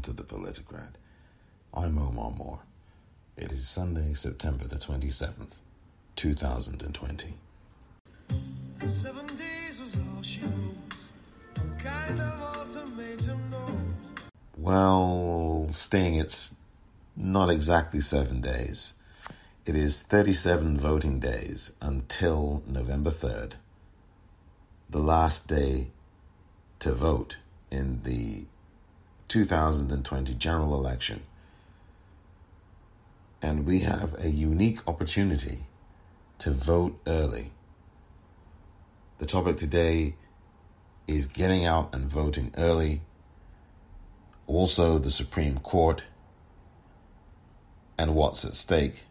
welcome to the Politicrat. I'm Omar Moore. It is Sunday, September the 27th, 2020. Seven days was all she wrote. Kind of Well, Sting, it's not exactly seven days. It is 37 voting days until November 3rd, the last day to vote in the 2020 general election. And we have a unique opportunity to vote early. The topic today is getting out and voting early. Also, the Supreme Court and what's at stake,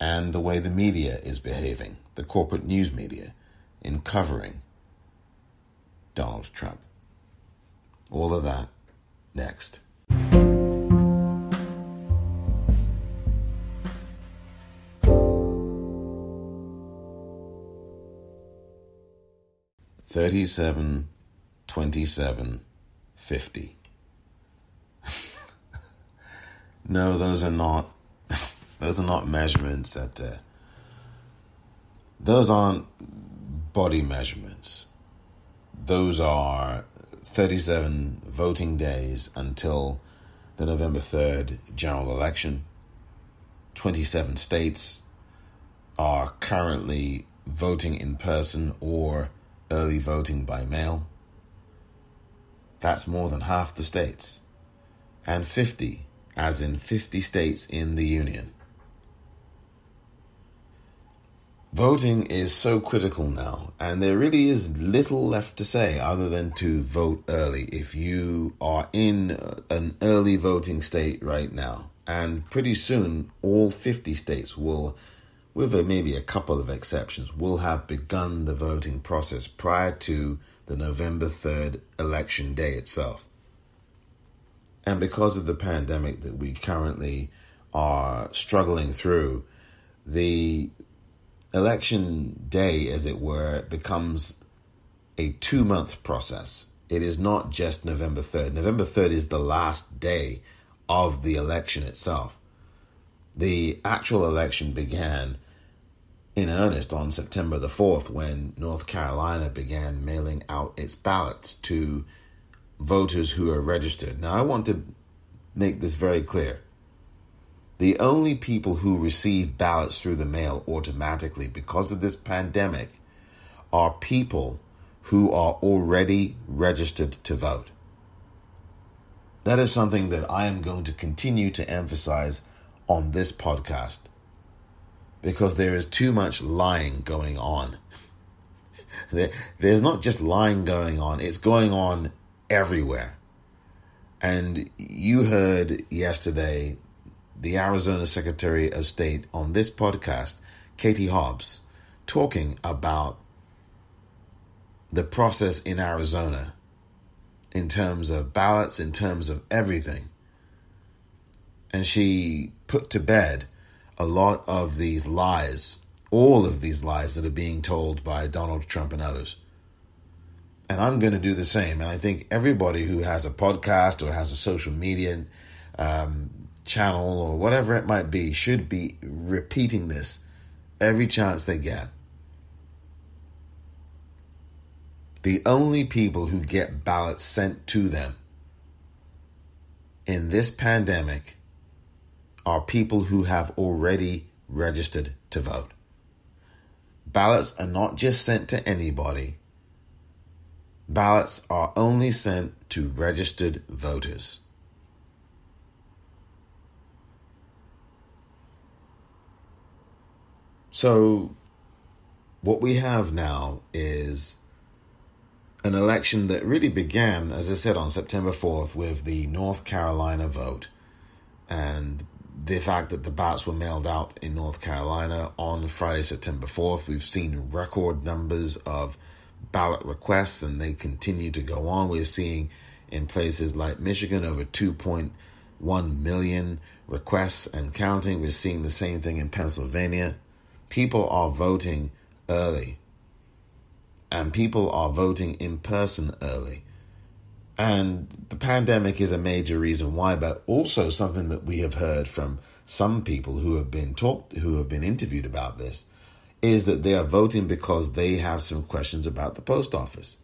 and the way the media is behaving, the corporate news media, in covering Donald Trump. All of that next. Thirty-seven, twenty-seven, fifty. no, those are not. those are not measurements that. Uh, those aren't body measurements those are 37 voting days until the November 3rd general election. 27 states are currently voting in person or early voting by mail. That's more than half the states. And 50, as in 50 states in the Union. Voting is so critical now, and there really is little left to say other than to vote early if you are in an early voting state right now. And pretty soon, all 50 states will, with a, maybe a couple of exceptions, will have begun the voting process prior to the November 3rd election day itself. And because of the pandemic that we currently are struggling through, the election day, as it were, becomes a two month process. It is not just November 3rd. November 3rd is the last day of the election itself. The actual election began in earnest on September the 4th when North Carolina began mailing out its ballots to voters who are registered. Now, I want to make this very clear. The only people who receive ballots through the mail automatically because of this pandemic are people who are already registered to vote. That is something that I am going to continue to emphasize on this podcast because there is too much lying going on. There's not just lying going on, it's going on everywhere. And you heard yesterday the Arizona Secretary of State, on this podcast, Katie Hobbs, talking about the process in Arizona in terms of ballots, in terms of everything. And she put to bed a lot of these lies, all of these lies that are being told by Donald Trump and others. And I'm going to do the same. And I think everybody who has a podcast or has a social media um, channel or whatever it might be should be repeating this every chance they get. The only people who get ballots sent to them in this pandemic are people who have already registered to vote. Ballots are not just sent to anybody. Ballots are only sent to registered voters. So, what we have now is an election that really began, as I said, on September 4th with the North Carolina vote and the fact that the ballots were mailed out in North Carolina on Friday, September 4th. We've seen record numbers of ballot requests and they continue to go on. We're seeing in places like Michigan over 2.1 million requests and counting. We're seeing the same thing in Pennsylvania people are voting early and people are voting in person early. And the pandemic is a major reason why, but also something that we have heard from some people who have been talked, who have been interviewed about this, is that they are voting because they have some questions about the post office.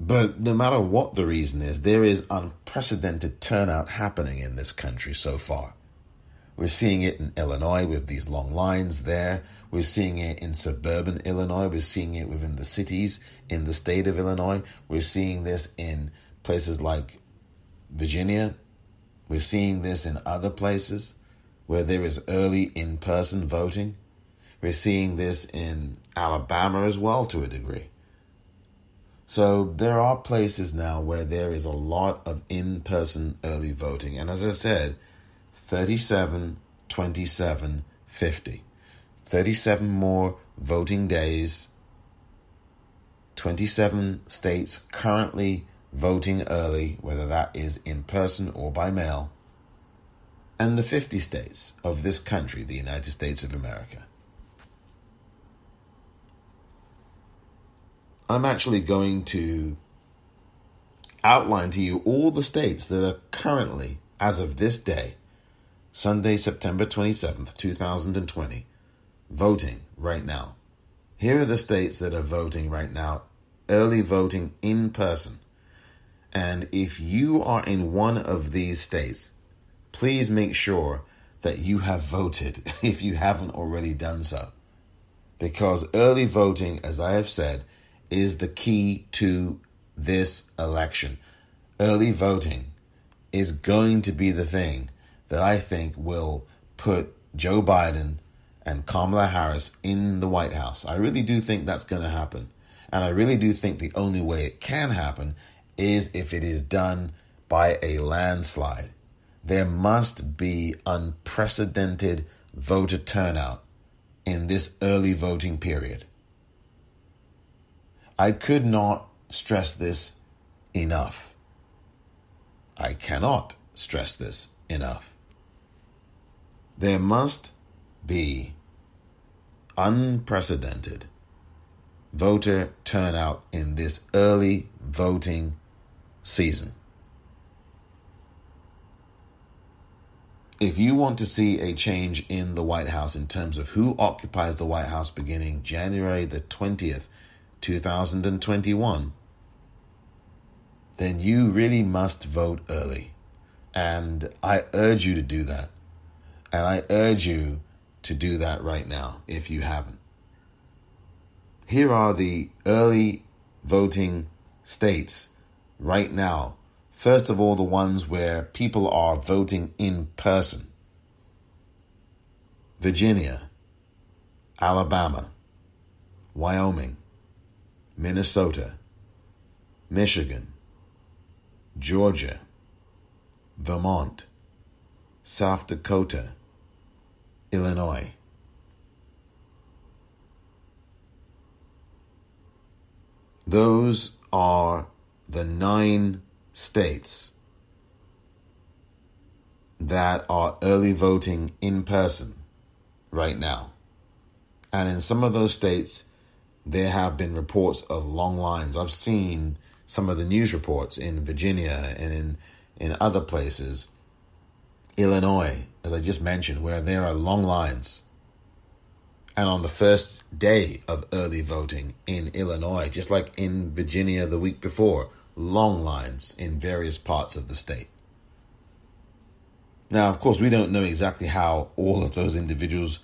But no matter what the reason is, there is unprecedented turnout happening in this country so far. We're seeing it in Illinois with these long lines there. We're seeing it in suburban Illinois. We're seeing it within the cities in the state of Illinois. We're seeing this in places like Virginia. We're seeing this in other places where there is early in person voting. We're seeing this in Alabama as well to a degree. So there are places now where there is a lot of in person early voting. And as I said, 37, 27, 50. 37 more voting days, 27 states currently voting early, whether that is in person or by mail, and the 50 states of this country, the United States of America. I'm actually going to outline to you all the states that are currently, as of this day, Sunday, September 27th, 2020, voting right now. Here are the states that are voting right now, early voting in person. And if you are in one of these states, please make sure that you have voted if you haven't already done so. Because early voting, as I have said, is the key to this election. Early voting is going to be the thing that I think will put Joe Biden and Kamala Harris in the White House. I really do think that's going to happen. And I really do think the only way it can happen is if it is done by a landslide. There must be unprecedented voter turnout in this early voting period. I could not stress this enough. I cannot stress this enough. There must be unprecedented voter turnout in this early voting season. If you want to see a change in the White House in terms of who occupies the White House beginning January the 20th, 2021, then you really must vote early. And I urge you to do that. And I urge you to do that right now if you haven't. Here are the early voting states right now. First of all, the ones where people are voting in person Virginia, Alabama, Wyoming, Minnesota, Michigan, Georgia, Vermont, South Dakota, Illinois. Those are the nine states that are early voting in person right now. And in some of those states, there have been reports of long lines. I've seen some of the news reports in Virginia and in, in other places Illinois, as I just mentioned, where there are long lines. And on the first day of early voting in Illinois, just like in Virginia the week before, long lines in various parts of the state. Now, of course, we don't know exactly how all of those individuals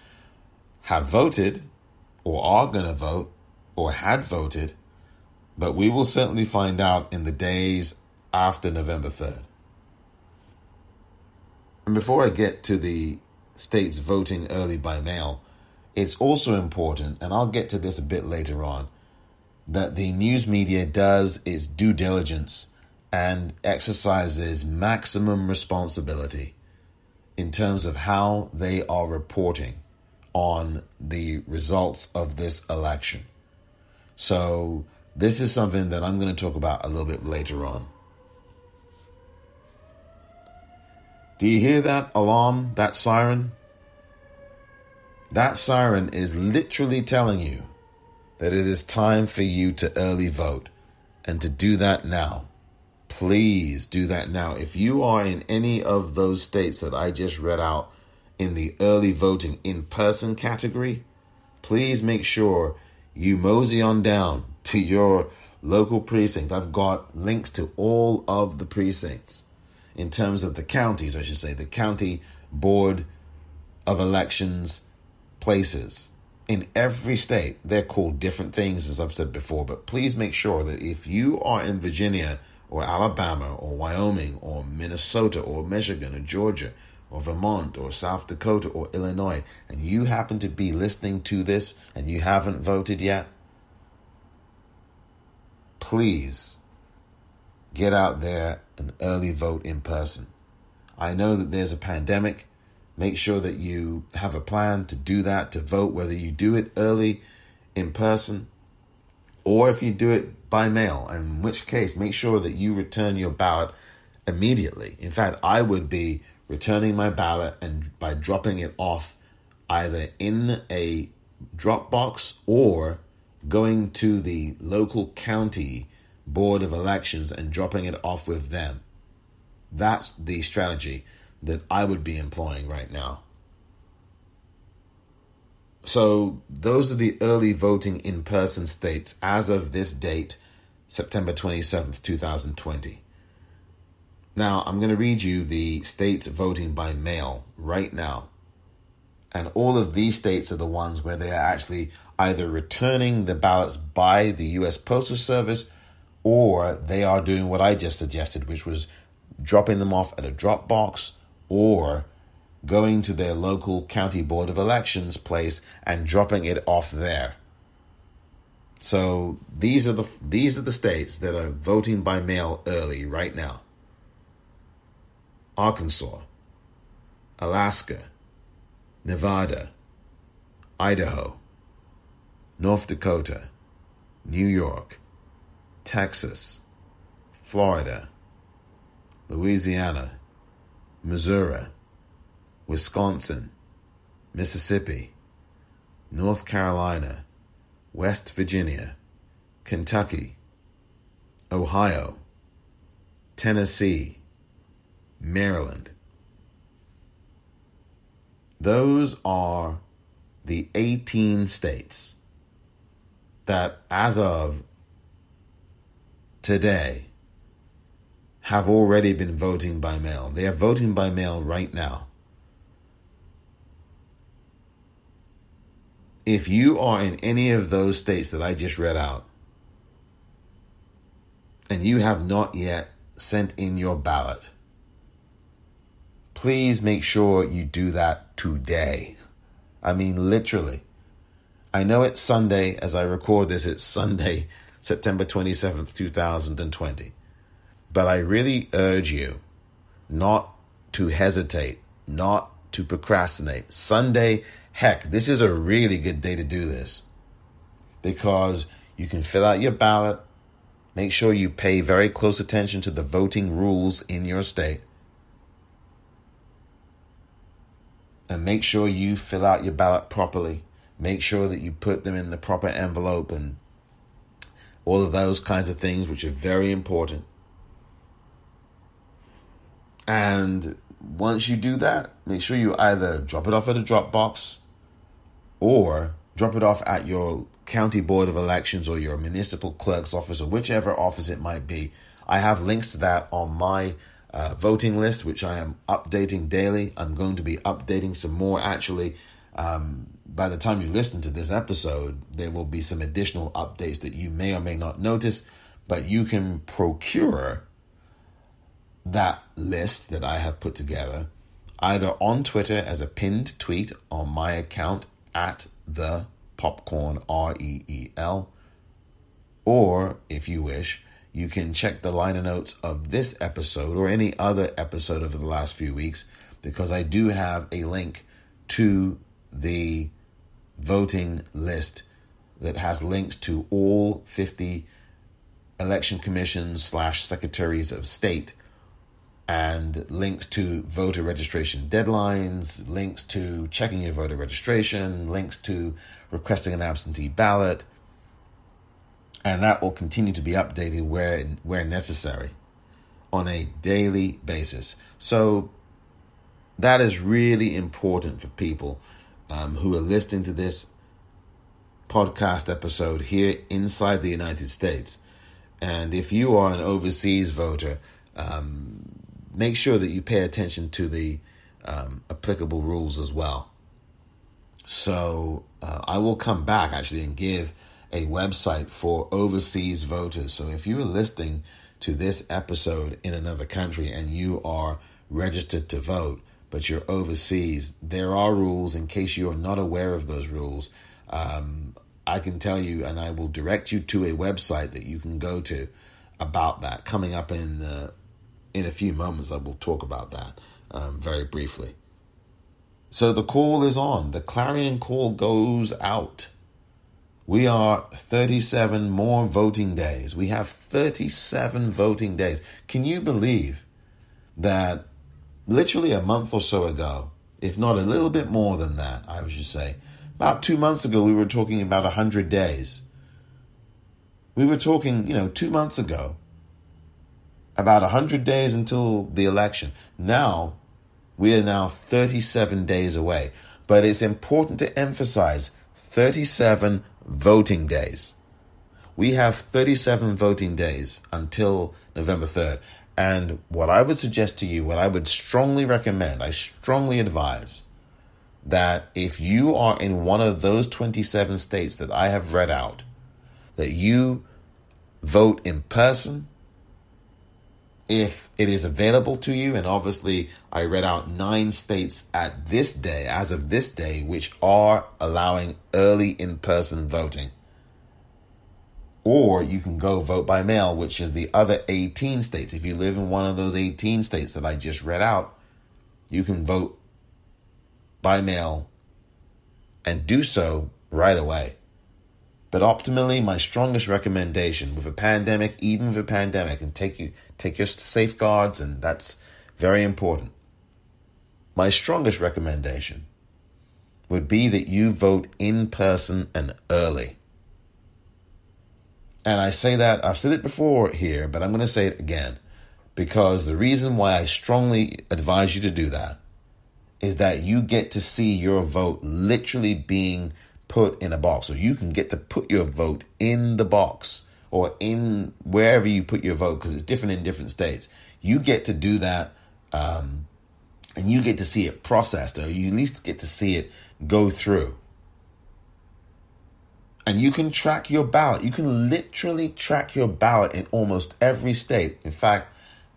have voted or are going to vote or had voted, but we will certainly find out in the days after November 3rd. And before I get to the states voting early by mail, it's also important, and I'll get to this a bit later on, that the news media does its due diligence and exercises maximum responsibility in terms of how they are reporting on the results of this election. So, this is something that I'm going to talk about a little bit later on. Do you hear that alarm, that siren? That siren is literally telling you that it is time for you to early vote and to do that now. Please do that now. If you are in any of those states that I just read out in the early voting in person category, please make sure you mosey on down to your local precinct. I've got links to all of the precincts in terms of the counties, I should say, the county board of elections places in every state. They're called different things, as I've said before, but please make sure that if you are in Virginia or Alabama or Wyoming or Minnesota or Michigan or Georgia or Vermont or South Dakota or Illinois, and you happen to be listening to this and you haven't voted yet, please get out there and early vote in person. I know that there's a pandemic. Make sure that you have a plan to do that, to vote, whether you do it early in person or if you do it by mail, in which case, make sure that you return your ballot immediately. In fact, I would be returning my ballot and by dropping it off either in a drop box or going to the local county board of elections and dropping it off with them. That's the strategy that I would be employing right now. So, those are the early voting in person states as of this date, September 27th, 2020. Now, I'm going to read you the states voting by mail right now. And all of these states are the ones where they are actually either returning the ballots by the US Postal Service or they are doing what I just suggested, which was dropping them off at a drop box or going to their local county board of elections place and dropping it off there. So these are the these are the states that are voting by mail early right now. Arkansas, Alaska, Nevada, Idaho, North Dakota, New York, Texas, Florida, Louisiana, Missouri, Wisconsin, Mississippi, North Carolina, West Virginia, Kentucky, Ohio, Tennessee, Maryland. Those are the 18 states that, as of today, have already been voting by mail. They are voting by mail right now. If you are in any of those states that I just read out, and you have not yet sent in your ballot, please make sure you do that today. I mean, literally. I know it's Sunday as I record this, it's Sunday, September 27th, 2020. But I really urge you not to hesitate, not to procrastinate. Sunday Heck, this is a really good day to do this because you can fill out your ballot, make sure you pay very close attention to the voting rules in your state, and make sure you fill out your ballot properly. Make sure that you put them in the proper envelope and all of those kinds of things, which are very important. And once you do that, make sure you either drop it off at a drop box or drop it off at your county board of elections or your municipal clerk's office or whichever office it might be. I have links to that on my uh, voting list, which I am updating daily. I'm going to be updating some more actually. Um, by the time you listen to this episode, there will be some additional updates that you may or may not notice, but you can procure that list that I have put together either on Twitter as a pinned tweet on my account at the popcorn R E E L. Or, if you wish, you can check the liner notes of this episode or any other episode over the last few weeks because I do have a link to the voting list that has links to all 50 election commissions slash secretaries of state and links to voter registration deadlines, links to checking your voter registration, links to requesting an absentee ballot, And that will continue to be updated where where necessary on a daily basis. So that is really important for people um, who are listening to this podcast episode here inside the United States. And if you are an overseas voter, um, make sure that you pay attention to the um, applicable rules as well. So uh, I will come back actually and give a website for overseas voters. So if you are listening to this episode in another country and you are registered to vote, but you're overseas, there are rules in case you are not aware of those rules. Um, I can tell you, and I will direct you to a website that you can go to about that. Coming up in in a few moments, I will talk about that um, very briefly. So the call is on. The clarion call goes out. We are 37 more voting days. We have 37 voting days. Can you believe that literally a month or so ago, if not a little bit more than that, I just say, about two months ago, we were talking about 100 days. We were talking, you know, two months ago about 100 days until the election. Now, we are now 37 days away. But it's important to emphasize 37 voting days. We have 37 voting days until November 3rd. And what I would suggest to you, what I would strongly recommend, I strongly advise that if you are in one of those 27 states that I have read out, that you vote in person if it is available to you. And obviously, I read out nine states at this day, as of this day, which are allowing early in person voting. Or you can go vote by mail, which is the other 18 states. If you live in one of those 18 states that I just read out, you can vote by mail and do so right away. But optimally, my strongest recommendation with a pandemic, even with a pandemic, and take you take your safeguards, and that's very important. My strongest recommendation would be that you vote in person and early. And I say that, I've said it before here, but I'm going to say it again because the reason why I strongly advise you to do that is that you get to see your vote literally being put in a box. So you can get to put your vote in the box or in wherever you put your vote because it's different in different states. You get to do that um, and you get to see it processed or you at least get to see it go through. And you can track your ballot. You can literally track your ballot in almost every state. In fact,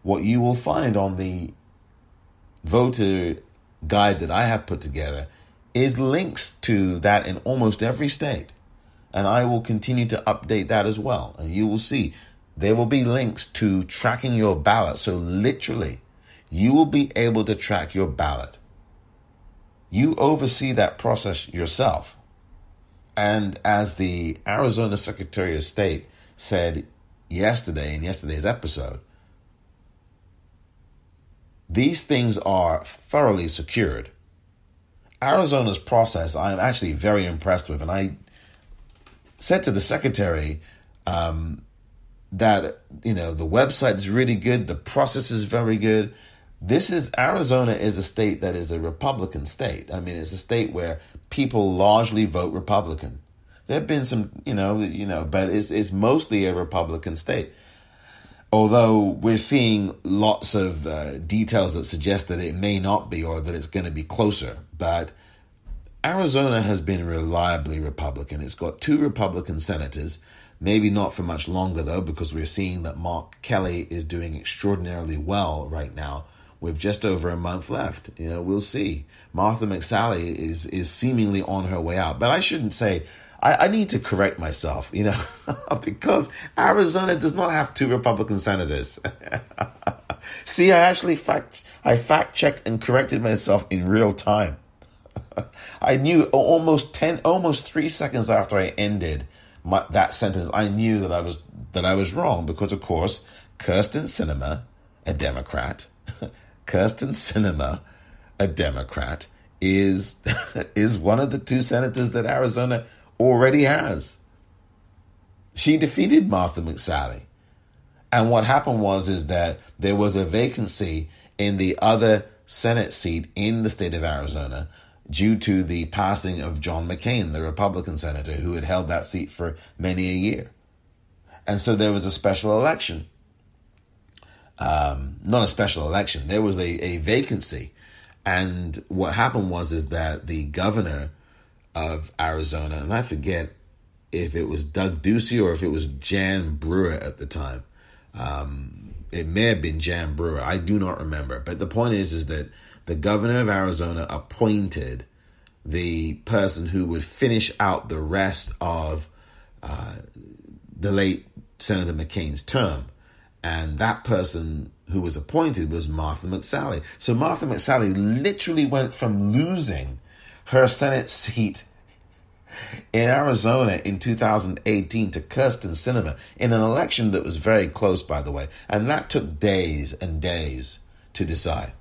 what you will find on the voter guide that I have put together is links to that in almost every state. And I will continue to update that as well. And you will see there will be links to tracking your ballot. So, literally, you will be able to track your ballot. You oversee that process yourself. And as the Arizona Secretary of State said yesterday in yesterday's episode, these things are thoroughly secured. Arizona's process, I am actually very impressed with. And I said to the secretary um, that, you know, the website is really good, the process is very good. This is Arizona is a state that is a Republican state. I mean, it's a state where people largely vote Republican. There have been some, you know, you know, but it's, it's mostly a Republican state although we're seeing lots of uh, details that suggest that it may not be or that it's going to be closer. But Arizona has been reliably Republican. It's got two Republican senators, maybe not for much longer though, because we're seeing that Mark Kelly is doing extraordinarily well right now. With just over a month left, you know, we'll see. Martha McSally is is seemingly on her way out, but I shouldn't say I, I need to correct myself, you know, because Arizona does not have two Republican senators. See, I actually fact I fact checked and corrected myself in real time. I knew almost ten, almost three seconds after I ended my, that sentence, I knew that I was that I was wrong because, of course, Kyrsten Sinema, a Democrat, Kyrsten Sinema, a Democrat, is is one of the two senators that Arizona already has. She defeated Martha McSally. And what happened was is that there was a vacancy in the other Senate seat in the state of Arizona due to the passing of John McCain, the Republican senator who had held that seat for many a year. And so there was a special election. Um, not a special election, there was a, a vacancy. And what happened was is that the governor of Arizona, and I forget if it was Doug Ducey or if it was Jan Brewer at the time. Um, it may have been Jan Brewer. I do not remember. But the point is, is that the governor of Arizona appointed the person who would finish out the rest of uh, the late Senator McCain's term. And that person who was appointed was Martha McSally. So Martha McSally literally went from losing her Senate seat in Arizona in 2018 to Kyrsten Sinema in an election that was very close, by the way. And that took days and days to decide.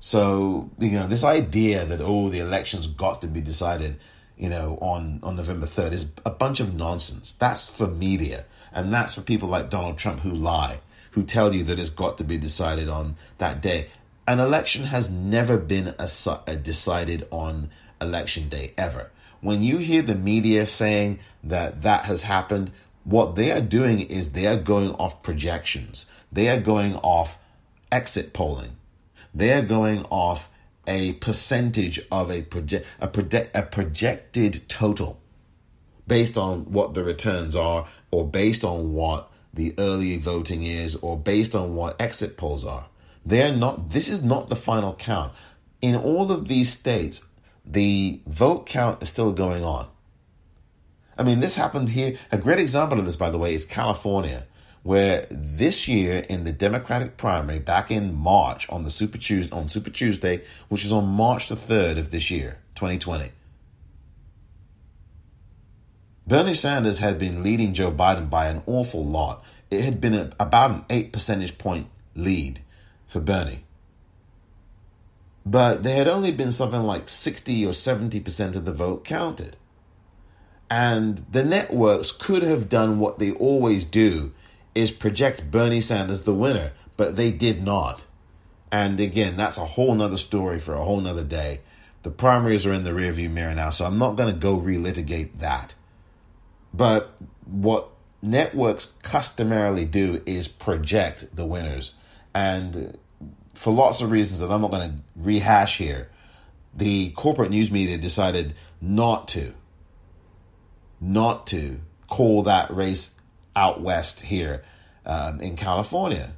So, you know, this idea that, oh, the election's got to be decided, you know, on, on November 3rd is a bunch of nonsense. That's for media. And that's for people like Donald Trump who lie, who tell you that it's got to be decided on that day. An election has never been a, a decided on election day, ever. When you hear the media saying that that has happened, what they are doing is they are going off projections. They are going off exit polling they are going off a percentage of a a, a projected total based on what the returns are or based on what the early voting is or based on what exit polls are. They are not this is not the final count. In all of these states, the vote count is still going on. I mean, this happened here. A great example of this, by the way, is California where this year in the Democratic primary back in March on the Super Tuesday on Super Tuesday, which is on March the 3rd of this year, 2020. Bernie Sanders had been leading Joe Biden by an awful lot. It had been a, about an 8 percentage point lead for Bernie. But there had only been something like 60 or 70% of the vote counted. And the networks could have done what they always do is project Bernie Sanders the winner, but they did not. And again, that's a whole nother story for a whole nother day. The primaries are in the rearview mirror now, so I'm not going to go relitigate that. But what networks customarily do is project the winners. And for lots of reasons that I'm not going to rehash here, the corporate news media decided not to, not to call that race out west here um, in California.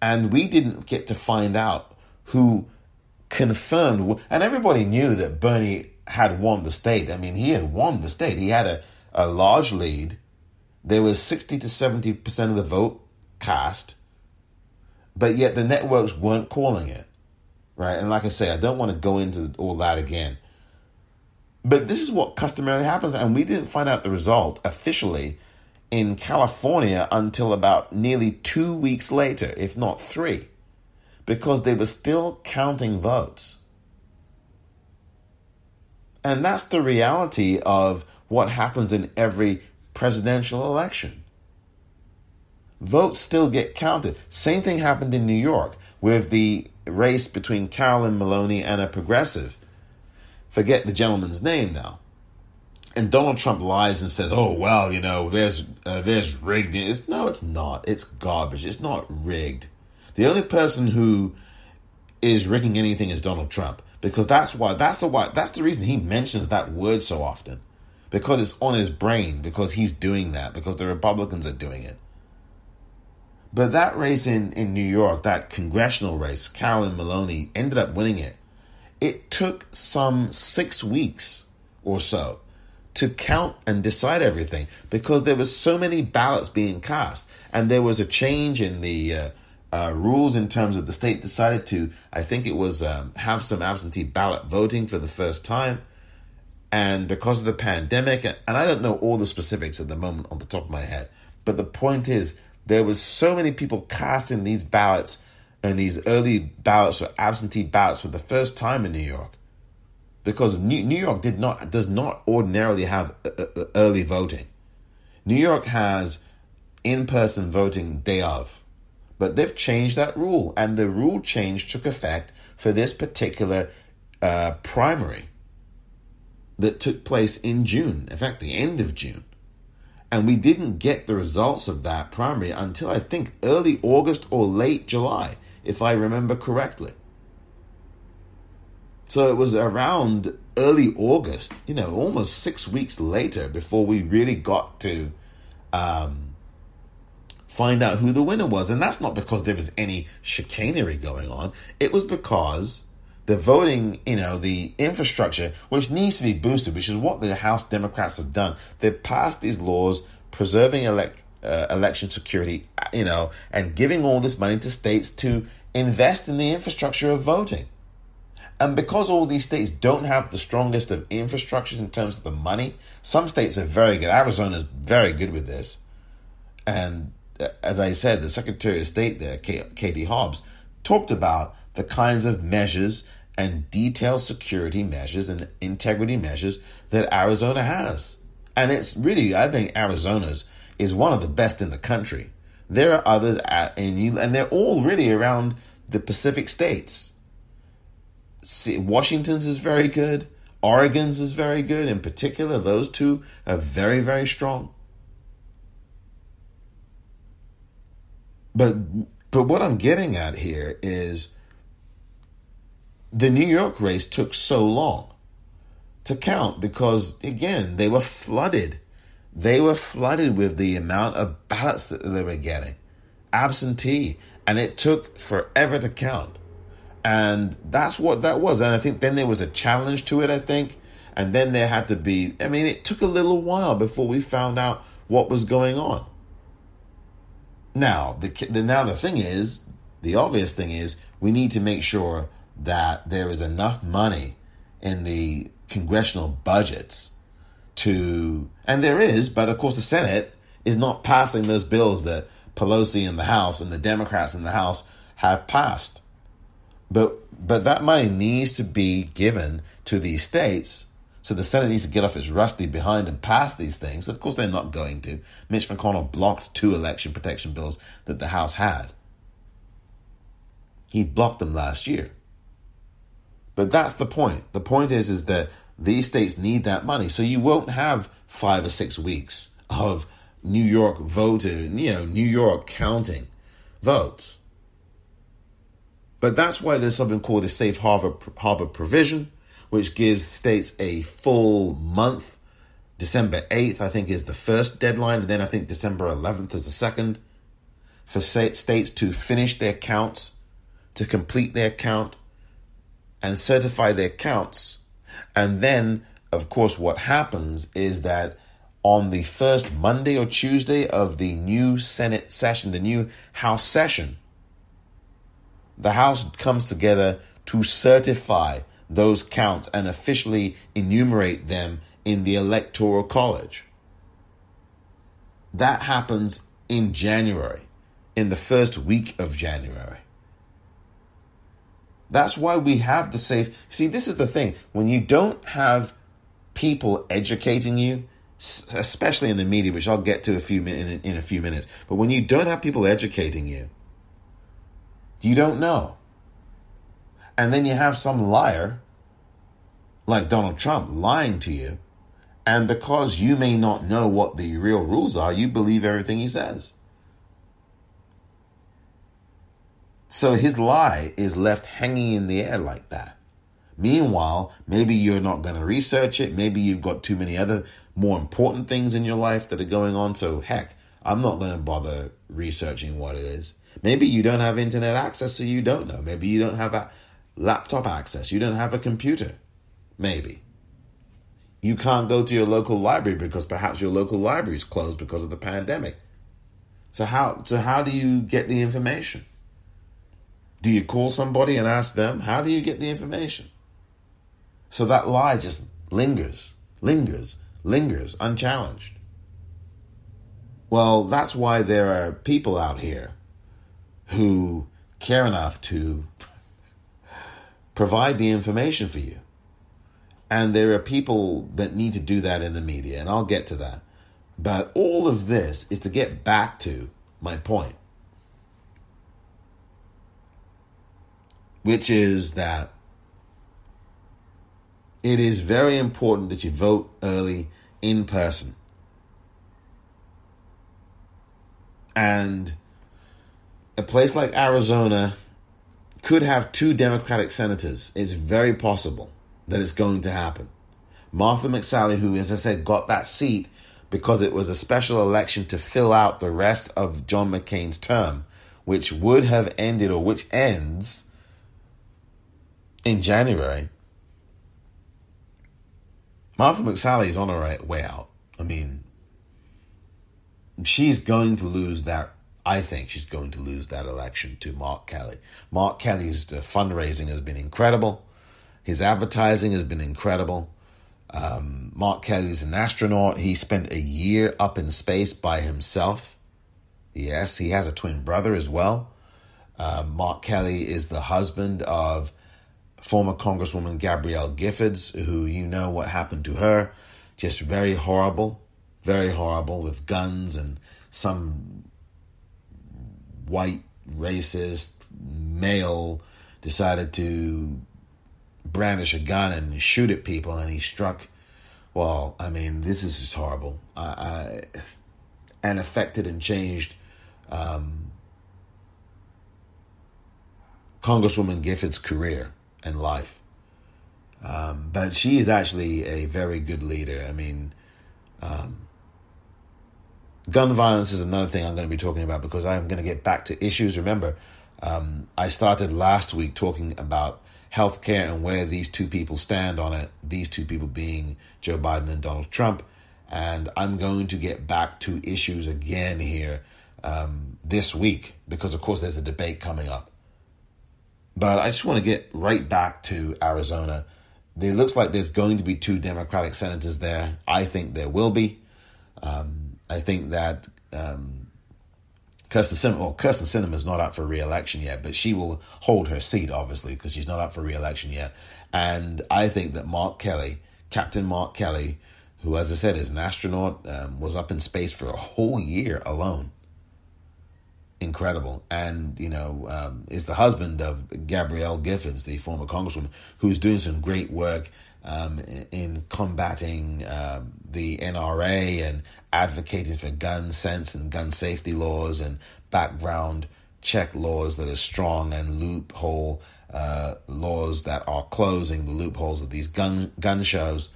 And we didn't get to find out who confirmed, and everybody knew that Bernie had won the state. I mean, he had won the state. He had a, a large lead. There was 60 to 70% of the vote cast, but yet the networks weren't calling it. Right. And like I say, I don't want to go into all that again. But this is what customarily happens. And we didn't find out the result officially in California until about nearly two weeks later, if not three, because they were still counting votes. And that's the reality of what happens in every presidential election. Votes still get counted. Same thing happened in New York with the race between Carolyn Maloney and a progressive. Forget the gentleman's name now and Donald Trump lies and says, "Oh well, you know, there's uh, there's rigged." It's, no, it's not. It's garbage. It's not rigged. The only person who is rigging anything is Donald Trump because that's why that's the why that's the reason he mentions that word so often because it's on his brain because he's doing that because the Republicans are doing it. But that race in in New York, that congressional race, Carolyn Maloney ended up winning it. It took some six weeks or so to count and decide everything because there was so many ballots being cast and there was a change in the uh, uh, rules in terms of the state decided to i think it was um, have some absentee ballot voting for the first time. And because of the pandemic and i don't know all the specifics at the moment on the top of my head but the point is there was so many people casting these ballots and these early ballots or absentee ballots for the first time in new york. Because New York did not does not ordinarily have early voting. New York has in person voting day of, but they've changed that rule, and the rule change took effect for this particular uh, primary that took place in June, in fact, the end of June. And we didn't get the results of that primary until I think early August or late July, if I remember correctly. So it was around early August, you know, almost six weeks later before we really got to um, find out who the winner was. And that's not because there was any chicanery going on, it was because the voting, you know, the infrastructure, which needs to be boosted, which is what the House Democrats have done. They've passed these laws preserving elect, uh, election security, you know, and giving all this money to states to invest in the infrastructure of voting. And because all these states don't have the strongest of infrastructures in terms of the money, some states are very good. Arizona is very good with this. And uh, as I said, the Secretary of State there, Katie Hobbs, talked about the kinds of measures and detailed security measures and integrity measures that Arizona has. And it's really, I think Arizona's is one of the best in the country. There are others, at, and they're all really around the Pacific states Washington's is very good. Oregon's is very good. In particular, those two are very, very strong. But but what I'm getting at here is the New York race took so long to count because again they were flooded. They were flooded with the amount of ballots that they were getting, absentee, and it took forever to count. And that's what that was. And I think then there was a challenge to it, I think. And then there had to be, I mean, it took a little while before we found out what was going on. Now, the, the now the thing is, the obvious thing is, we need to make sure that there is enough money in the congressional budgets to, and there is, but of course the Senate is not passing those bills that Pelosi in the House and the Democrats in the House have passed. But but that money needs to be given to these states. So the Senate needs to get off its rusty behind and pass these things. Of course, they're not going to. Mitch McConnell blocked two election protection bills that the House had. He blocked them last year. But that's the point. The point is, is that these states need that money. So you won't have five or six weeks of New York voting, you know, New York counting votes. But that's why there's something called a safe harbor, harbor provision, which gives states a full month. December 8th, I think, is the first deadline, and then I think December 11th is the second for states to finish their counts, to complete their count, and certify their counts. And then, of course, what happens is that on the first Monday or Tuesday of the new Senate session, the new House session, the House comes together to certify those counts and officially enumerate them in the Electoral College. That happens in January, in the first week of January. That's why we have the safe. See, this is the thing. When you don't have people educating you, especially in the media, which I'll get to a few in, in a few minutes, but when you don't have people educating you, you don't know. And then you have some liar, like Donald Trump, lying to you. And because you may not know what the real rules are, you believe everything he says. So his lie is left hanging in the air like that. Meanwhile, maybe you're not going to research it. Maybe you've got too many other more important things in your life that are going on. So, heck, I'm not going to bother researching what it is. Maybe you don't have internet access, so you don't know. Maybe you don't have a laptop access. You don't have a computer. Maybe. You can't go to your local library because perhaps your local library is closed because of the pandemic. So how so how do you get the information? Do you call somebody and ask them? How do you get the information? So that lie just lingers, lingers, lingers unchallenged. Well, that's why there are people out here who care enough to provide the information for you. And there are people that need to do that in the media, and I'll get to that. But all of this is to get back to my point, which is that it is very important that you vote early in person. And a place like Arizona could have two Democratic senators. It's very possible that it's going to happen. Martha McSally, who, as I said, got that seat because it was a special election to fill out the rest of John McCain's term, which would have ended or which ends in January. Martha McSally is on her right way out. I mean, she's going to lose that. I think she's going to lose that election to Mark Kelly. Mark Kelly's uh, fundraising has been incredible. His advertising has been incredible. Um, Mark Kelly's an astronaut. He spent a year up in space by himself. Yes, he has a twin brother as well. Uh, Mark Kelly is the husband of former Congresswoman Gabrielle Giffords, who you know what happened to her. Just very horrible, very horrible with guns and some white racist male decided to brandish a gun and shoot at people and he struck well i mean this is just horrible I, I and affected and changed um, congresswoman giffords' career and life. Um, but she is actually a very good leader. I mean, um, gun violence is another thing I'm going to be talking about because I'm going to get back to issues. Remember, um, I started last week talking about healthcare and where these two people stand on it, these two people being Joe Biden and Donald Trump. And I'm going to get back to issues again here um, this week because, of course, there's a debate coming up. But I just want to get right back to Arizona. It looks like there's going to be two Democratic senators there. I think there will be. Um, I think that um, Kyrsten Sinema, well, Kyrsten Sinema is not up for re-election yet, but she will hold her seat, obviously, because she's not up for re-election yet. And I think that Mark Kelly, Captain Mark Kelly, who, as I said, is an astronaut, um, was up in space for a whole year alone incredible and you know um, is the husband of gabrielle giffords the former congresswoman who's doing some great work um, in combating um, the nra and advocating for gun sense and gun safety laws and background check laws that are strong and loophole uh, laws that are closing the loopholes of these gun gun shows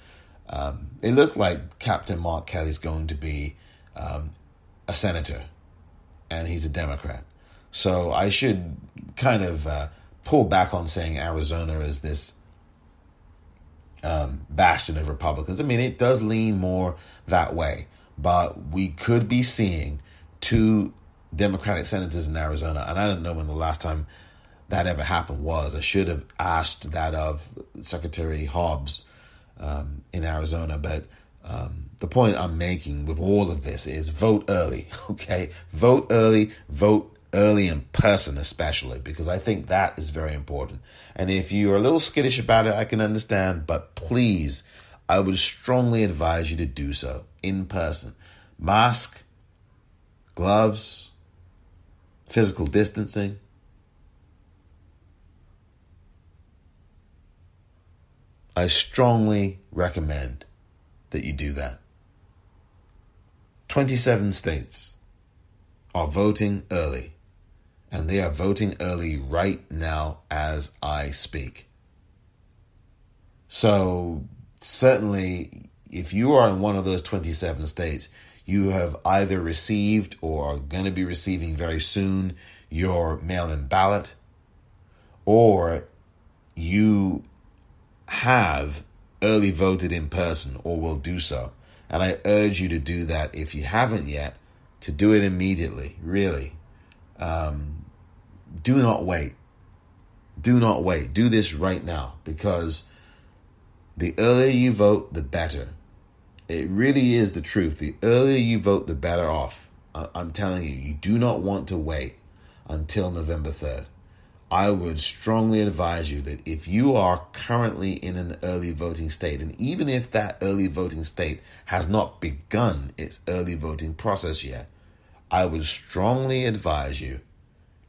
um, it looks like captain mark kelly is going to be um, a senator and he's a Democrat. So I should kind of uh, pull back on saying Arizona is this um, bastion of Republicans. I mean, it does lean more that way, but we could be seeing two Democratic senators in Arizona, and I don't know when the last time that ever happened was. I should have asked that of Secretary Hobbs um, in Arizona, but um, the point I'm making with all of this is vote early, okay? Vote early, vote early in person, especially, because I think that is very important. And if you're a little skittish about it, I can understand, but please, I would strongly advise you to do so in person. Mask, gloves, physical distancing. I strongly recommend that you do that. 27 states are voting early, and they are voting early right now as I speak. So, certainly, if you are in one of those 27 states, you have either received or are going to be receiving very soon your mail in ballot, or you have early voted in person or will do so. And I urge you to do that if you haven't yet, to do it immediately, really. Um, do not wait. Do not wait. Do this right now because the earlier you vote, the better. It really is the truth. The earlier you vote, the better off. I'm telling you, you do not want to wait until November 3rd. I would strongly advise you that if you are currently in an early voting state, and even if that early voting state has not begun its early voting process yet, I would strongly advise you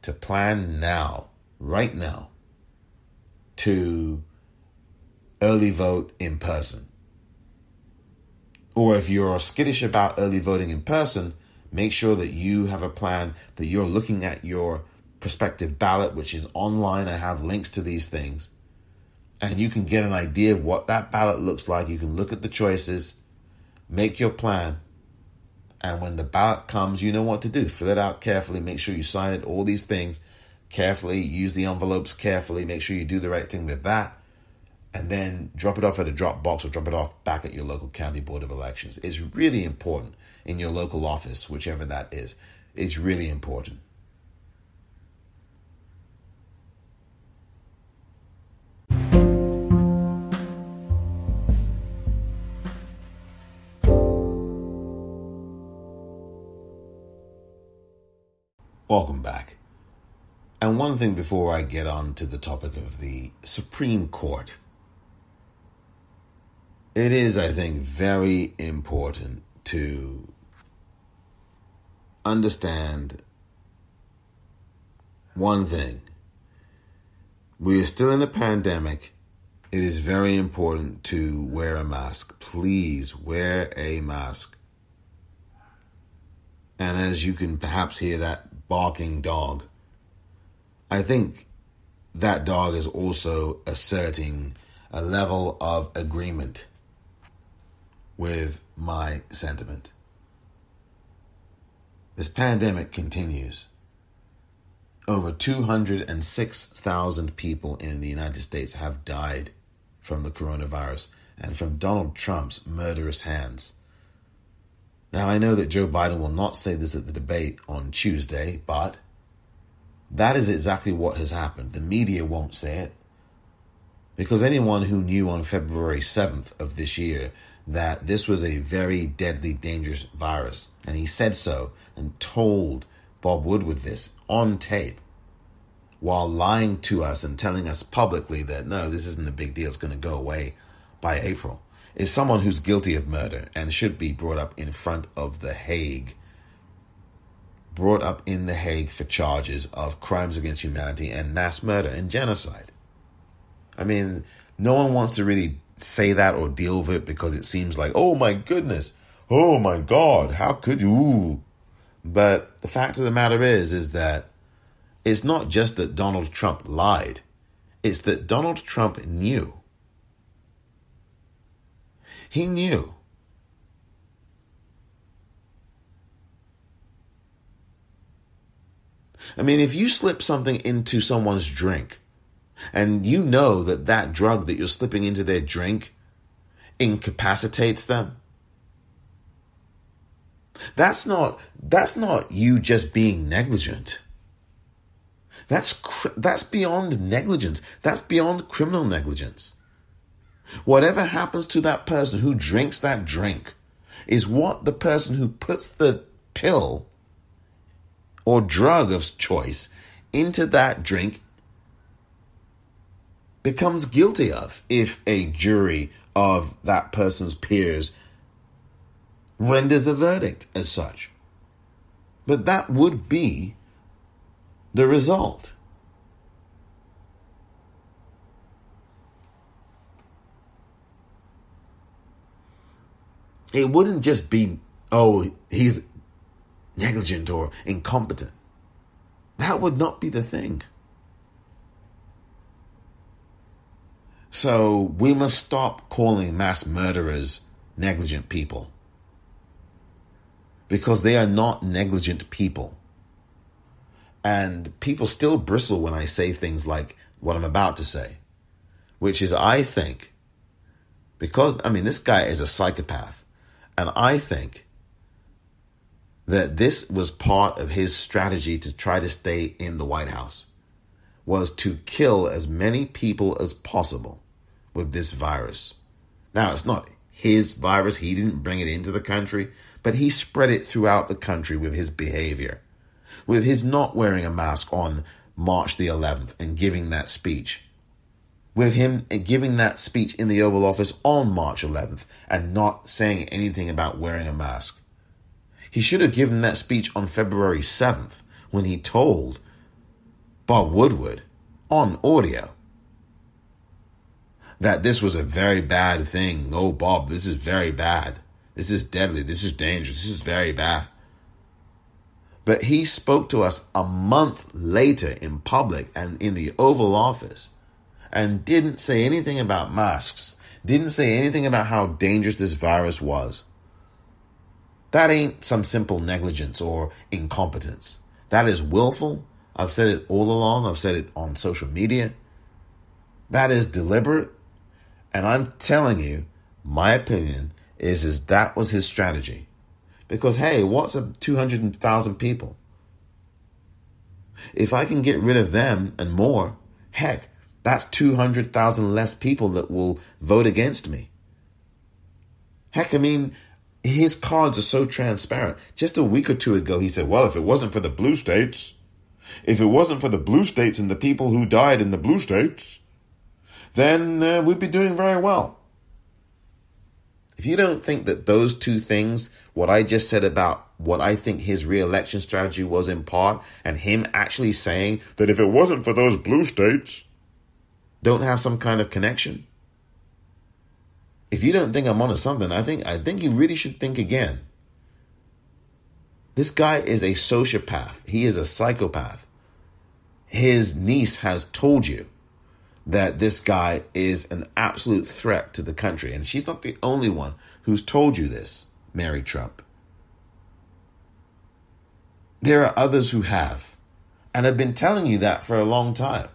to plan now, right now, to early vote in person. Or if you're skittish about early voting in person, make sure that you have a plan that you're looking at your prospective ballot, which is online. I have links to these things. And you can get an idea of what that ballot looks like. You can look at the choices, make your plan. And when the ballot comes, you know what to do. Fill it out carefully. Make sure you sign it, all these things carefully. Use the envelopes carefully. Make sure you do the right thing with that. And then drop it off at a drop box or drop it off back at your local county board of elections. It's really important in your local office, whichever that is. It's really important. Welcome back. And one thing before I get on to the topic of the Supreme Court. It is, I think, very important to understand one thing. We are still in a pandemic. It is very important to wear a mask. Please wear a mask. And as you can perhaps hear that barking dog. I think that dog is also asserting a level of agreement with my sentiment. This pandemic continues. Over 206,000 people in the United States have died from the coronavirus and from Donald Trump's murderous hands. Now, I know that Joe Biden will not say this at the debate on Tuesday, but that is exactly what has happened. The media won't say it. Because anyone who knew on February 7th of this year that this was a very deadly, dangerous virus, and he said so and told Bob Woodward this on tape while lying to us and telling us publicly that no, this isn't a big deal, it's going to go away by April is someone who's guilty of murder and should be brought up in front of the Hague. Brought up in the Hague for charges of crimes against humanity and mass murder and genocide. I mean, no one wants to really say that or deal with it because it seems like, oh my goodness, oh my God, how could you? But the fact of the matter is, is that it's not just that Donald Trump lied, it's that Donald Trump knew he knew. I mean, if you slip something into someone's drink and you know that that drug that you're slipping into their drink incapacitates them, that's not that's not you just being negligent. That's that's beyond negligence. That's beyond criminal negligence. Whatever happens to that person who drinks that drink is what the person who puts the pill or drug of choice into that drink becomes guilty of if a jury of that person's peers renders a verdict as such. But that would be the result. It wouldn't just be, oh, he's negligent or incompetent. That would not be the thing. So we must stop calling mass murderers negligent people. Because they are not negligent people. And people still bristle when I say things like what I'm about to say, which is, I think, because, I mean, this guy is a psychopath. And I think that this was part of his strategy to try to stay in the White House was to kill as many people as possible with this virus. Now, it's not his virus, he didn't bring it into the country, but he spread it throughout the country with his behavior, with his not wearing a mask on March the 11th and giving that speech. With him giving that speech in the Oval Office on March 11th and not saying anything about wearing a mask. He should have given that speech on February 7th when he told Bob Woodward on audio that this was a very bad thing. Oh, Bob, this is very bad. This is deadly. This is dangerous. This is very bad. But he spoke to us a month later in public and in the Oval Office and didn't say anything about masks, didn't say anything about how dangerous this virus was. That ain't some simple negligence or incompetence. That is willful. I've said it all along, I've said it on social media. That is deliberate. And I'm telling you, my opinion is, is that was his strategy. Because, hey, what's a 200,000 people? If I can get rid of them and more, heck, that's 200,000 less people that will vote against me. Heck, I mean, his cards are so transparent. Just a week or two ago, he said, well, if it wasn't for the blue states, if it wasn't for the blue states and the people who died in the blue states, then uh, we'd be doing very well. If you don't think that those two things, what I just said about what I think his re-election strategy was in part, and him actually saying that if it wasn't for those blue states, don't have some kind of connection. If you don't think I'm onto something, I think I think you really should think again. This guy is a sociopath. He is a psychopath. His niece has told you that this guy is an absolute threat to the country. And she's not the only one who's told you this, Mary Trump. There are others who have, and have been telling you that for a long time.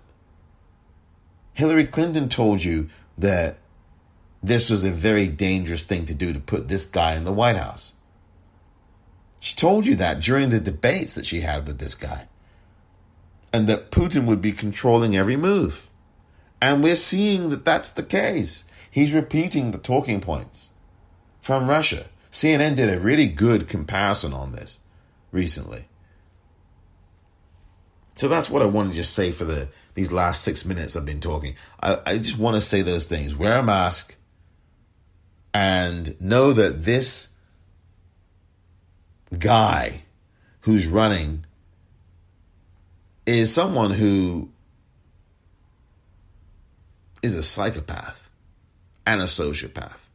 Hillary Clinton told you that this was a very dangerous thing to do to put this guy in the White House. She told you that during the debates that she had with this guy. And that Putin would be controlling every move. And we're seeing that that's the case. He's repeating the talking points from Russia. CNN did a really good comparison on this recently. So that's what I want to just say for the these last six minutes I've been talking. I, I just want to say those things. Wear a mask and know that this guy who's running is someone who is a psychopath and a sociopath.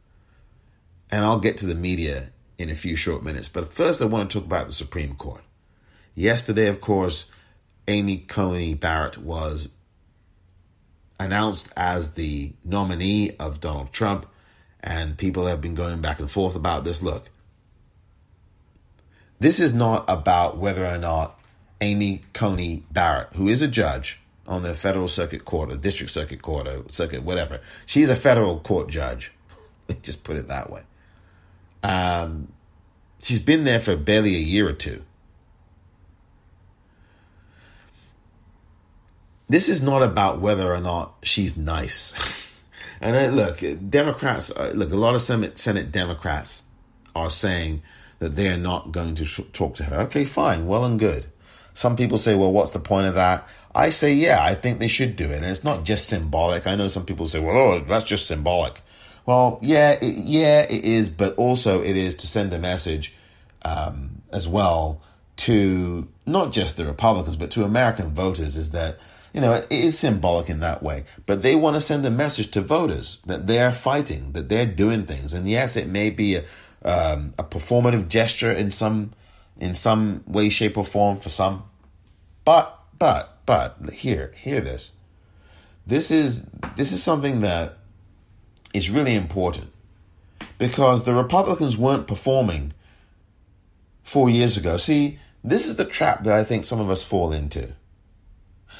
And I'll get to the media in a few short minutes. But first, I want to talk about the Supreme Court. Yesterday, of course, Amy Coney Barrett was announced as the nominee of Donald Trump, and people have been going back and forth about this. Look, this is not about whether or not Amy Coney Barrett, who is a judge, on the federal circuit court or district circuit court or circuit whatever. She's a federal court judge. Just put it that way. Um, she's been there for barely a year or two. This is not about whether or not she's nice. and uh, look, Democrats, uh, look, a lot of Senate, Senate Democrats are saying that they are not going to talk to her. Okay, fine, well and good. Some people say, well, what's the point of that? I say, yeah, I think they should do it. And it's not just symbolic. I know some people say, well, oh, that's just symbolic. Well, yeah, it, yeah, it is, but also it is to send a message um, as well to not just the Republicans, but to American voters is that, you know, it is symbolic in that way. But they want to send a message to voters that they're fighting, that they're doing things. And yes, it may be a, um, a performative gesture in some in some way, shape, or form for some. But, but, but here, hear this. This is this is something that is really important because the Republicans weren't performing four years ago. See, this is the trap that I think some of us fall into.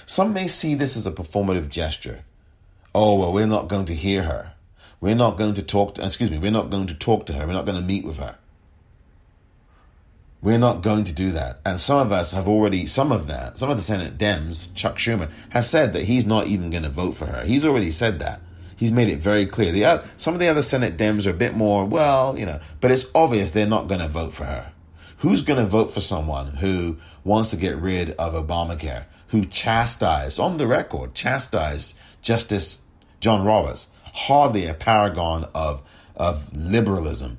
Some may see this as a performative gesture. Oh, well, we're not going to hear her. We're not going to talk to, excuse me, we're not going to talk to her. We're not going to meet with her. We're not going to do that. And some of us have already, some of that, some of the Senate Dems, Chuck Schumer, has said that he's not even going to vote for her. He's already said that. He's made it very clear. The other, some of the other Senate Dems are a bit more, well, you know, but it's obvious they're not going to vote for her. Who's going to vote for someone who wants to get rid of Obamacare, who chastised, on the record, chastised Justice John Roberts, hardly a paragon of, of liberalism,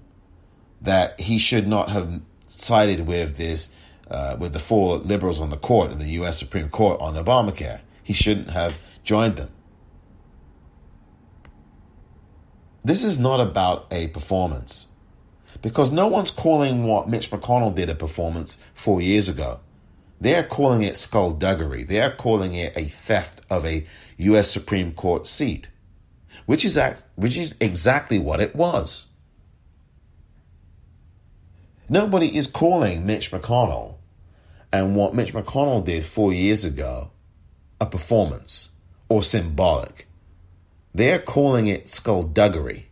that he should not have sided with this, uh, with the four liberals on the court in the U.S. Supreme Court on Obamacare. He shouldn't have joined them. This is not about a performance because no one's calling what Mitch McConnell did a performance four years ago. They're calling it skullduggery. They're calling it a theft of a U.S. Supreme Court seat, which is, act, which is exactly what it was. Nobody is calling Mitch McConnell and what Mitch McConnell did four years ago a performance or symbolic. They're calling it skullduggery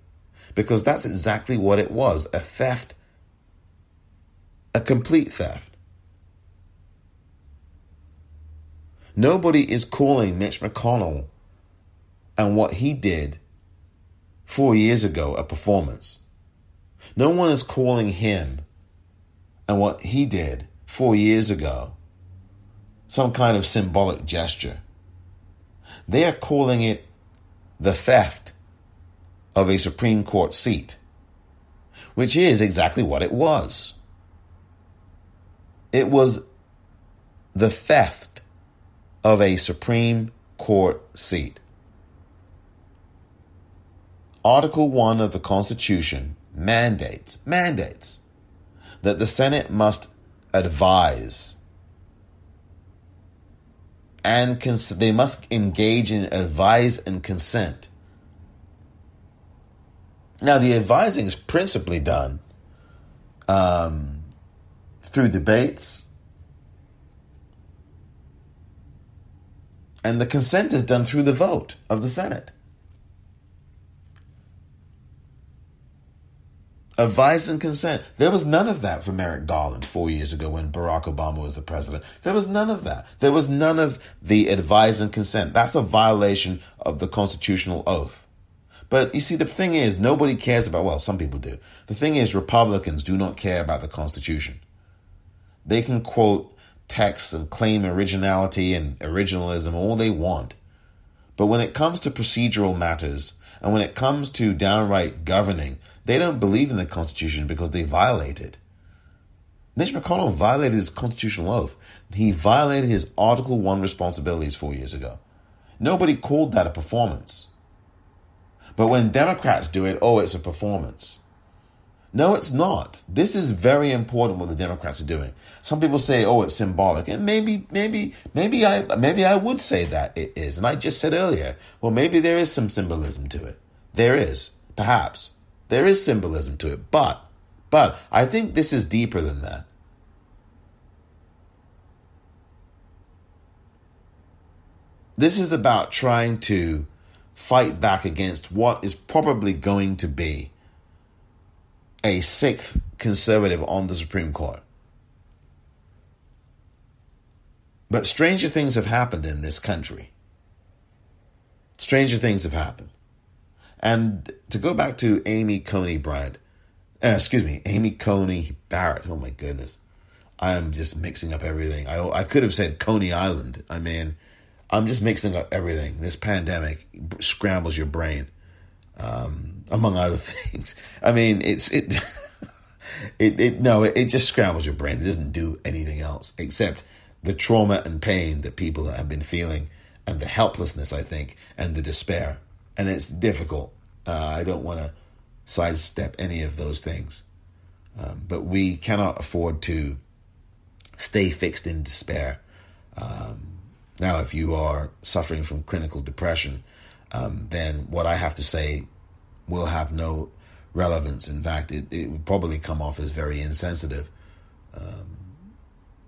because that's exactly what it was a theft, a complete theft. Nobody is calling Mitch McConnell and what he did four years ago a performance. No one is calling him and what he did four years ago some kind of symbolic gesture. They are calling it the theft of a Supreme Court seat, which is exactly what it was. It was the theft of a Supreme Court seat. Article 1 of the Constitution mandates, mandates that the Senate must advise and cons- they must engage in advise and consent now, the advising is principally done um, through debates, and the consent is done through the vote of the Senate. Advice and consent. There was none of that for Merrick Garland four years ago when Barack Obama was the president. There was none of that. There was none of the advice and consent. That's a violation of the constitutional oath. But you see, the thing is, nobody cares about, well, some people do. The thing is, Republicans do not care about the Constitution. They can quote texts and claim originality and originalism all they want. But when it comes to procedural matters, and when it comes to downright governing, they don't believe in the Constitution because they violate it. Mitch McConnell violated his constitutional oath. He violated his Article 1 responsibilities four years ago. Nobody called that a performance. But when Democrats do it, oh, it's a performance. No, it's not. This is very important what the Democrats are doing. Some people say, "Oh, it's symbolic," and maybe, maybe, maybe I, maybe I would say that it is. And I just said earlier, well, maybe there is some symbolism to it. There is, perhaps, there is symbolism to it, but, but I think this is deeper than that. This is about trying to fight back against what is probably going to be a sixth conservative on the Supreme Court. But stranger things have happened in this country. Stranger things have happened. And to go back to Amy Coney Bryant, uh, excuse me, Amy Coney Barrett. Oh my goodness. I am just mixing up everything. I, I could have said Coney Island. I mean, I'm just mixing up everything. This pandemic scrambles your brain, um, among other things. I mean, it's it, it, it no, it, it just scrambles your brain. It doesn't do anything else except the trauma and pain that people have been feeling, and the helplessness, I think, and the despair. And it's difficult. Uh, I don't want to sidestep any of those things, um, but we cannot afford to stay fixed in despair. Um, now, if you are suffering from clinical depression, um, then what I have to say will have no relevance. In fact, it, it would probably come off as very insensitive um,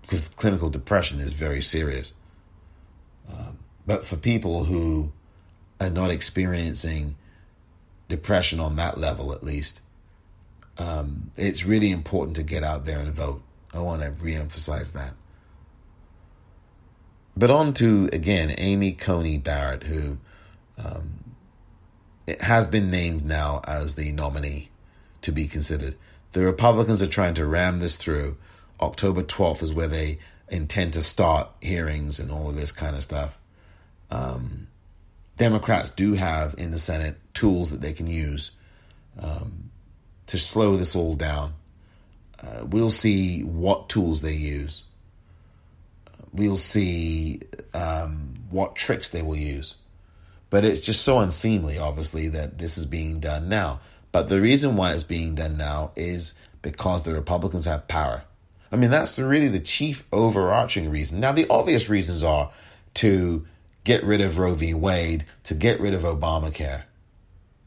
because clinical depression is very serious. Um, but for people who are not experiencing depression on that level, at least, um, it's really important to get out there and vote. I want to reemphasize that. But on to, again, Amy Coney Barrett, who um, has been named now as the nominee to be considered. The Republicans are trying to ram this through October 12th is where they intend to start hearings and all of this kind of stuff. Um, Democrats do have in the Senate tools that they can use um, to slow this all down. Uh, we'll see what tools they use. We'll see um, what tricks they will use. But it's just so unseemly, obviously, that this is being done now. But the reason why it's being done now is because the Republicans have power. I mean, that's really the chief overarching reason. Now, the obvious reasons are to get rid of Roe v. Wade, to get rid of Obamacare,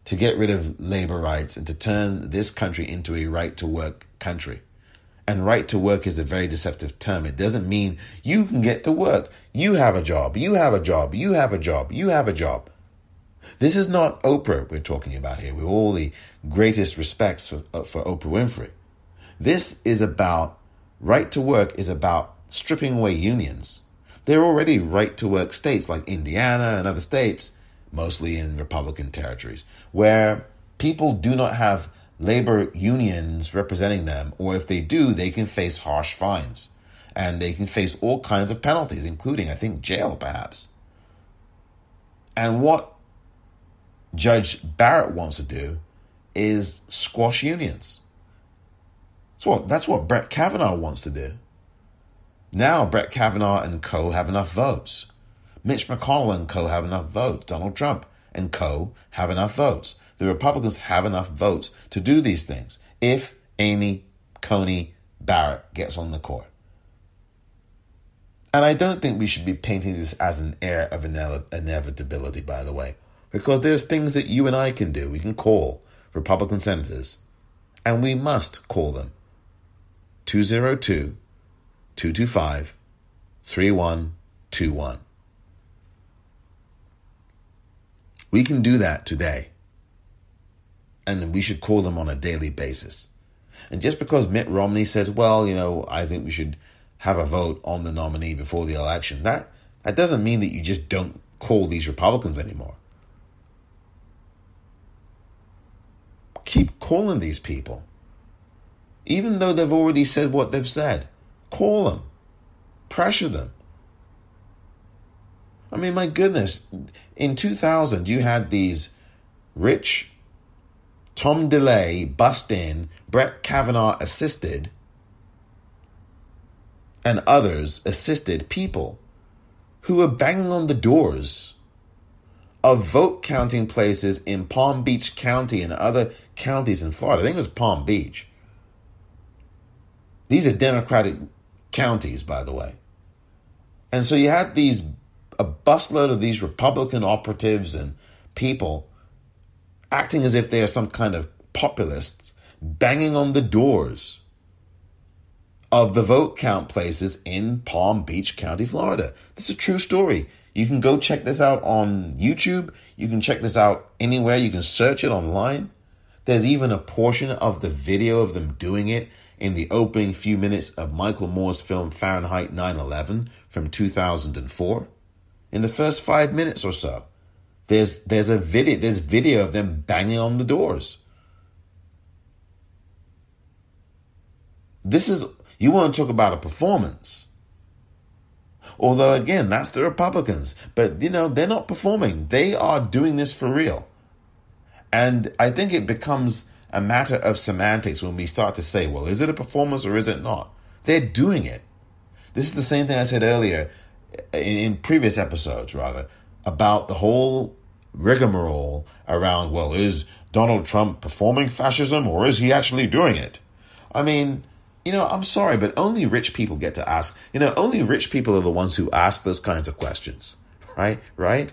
to get rid of labor rights, and to turn this country into a right to work country. And right to work is a very deceptive term. It doesn't mean you can get to work. You have a job. You have a job. You have a job. You have a job. This is not Oprah we're talking about here, with all the greatest respects for, uh, for Oprah Winfrey. This is about right to work, is about stripping away unions. There are already right to work states like Indiana and other states, mostly in Republican territories, where people do not have labor unions representing them, or if they do, they can face harsh fines and they can face all kinds of penalties, including, I think, jail perhaps. And what Judge Barrett wants to do is squash unions. What, that's what Brett Kavanaugh wants to do. Now, Brett Kavanaugh and co have enough votes. Mitch McConnell and co have enough votes. Donald Trump and co have enough votes. The Republicans have enough votes to do these things if Amy Coney Barrett gets on the court. And I don't think we should be painting this as an air of inevitability, by the way, because there's things that you and I can do. We can call Republican senators, and we must call them. 202 225 3121. We can do that today. And we should call them on a daily basis. And just because Mitt Romney says, well, you know, I think we should have a vote on the nominee before the election, that, that doesn't mean that you just don't call these Republicans anymore. Keep calling these people. Even though they've already said what they've said. Call them, pressure them. I mean, my goodness, in 2000, you had these rich Tom DeLay bust in, Brett Kavanaugh assisted, and others assisted people who were banging on the doors of vote counting places in Palm Beach County and other counties in Florida. I think it was Palm Beach. These are Democratic counties, by the way. And so you had these a busload of these Republican operatives and people acting as if they are some kind of populists, banging on the doors of the vote count places in Palm Beach County, Florida. This is a true story. You can go check this out on YouTube. You can check this out anywhere. You can search it online. There's even a portion of the video of them doing it in the opening few minutes of Michael Moore's film Fahrenheit 9/11 from 2004. In the first 5 minutes or so, there's there's a video there's video of them banging on the doors. This is you want to talk about a performance. Although again, that's the Republicans, but you know, they're not performing. They are doing this for real. And I think it becomes a matter of semantics when we start to say, well, is it a performance or is it not? They're doing it. This is the same thing I said earlier in, in previous episodes, rather, about the whole rigmarole around, well, is Donald Trump performing fascism or is he actually doing it? I mean, you know, I'm sorry, but only rich people get to ask. You know, only rich people are the ones who ask those kinds of questions, right? Right?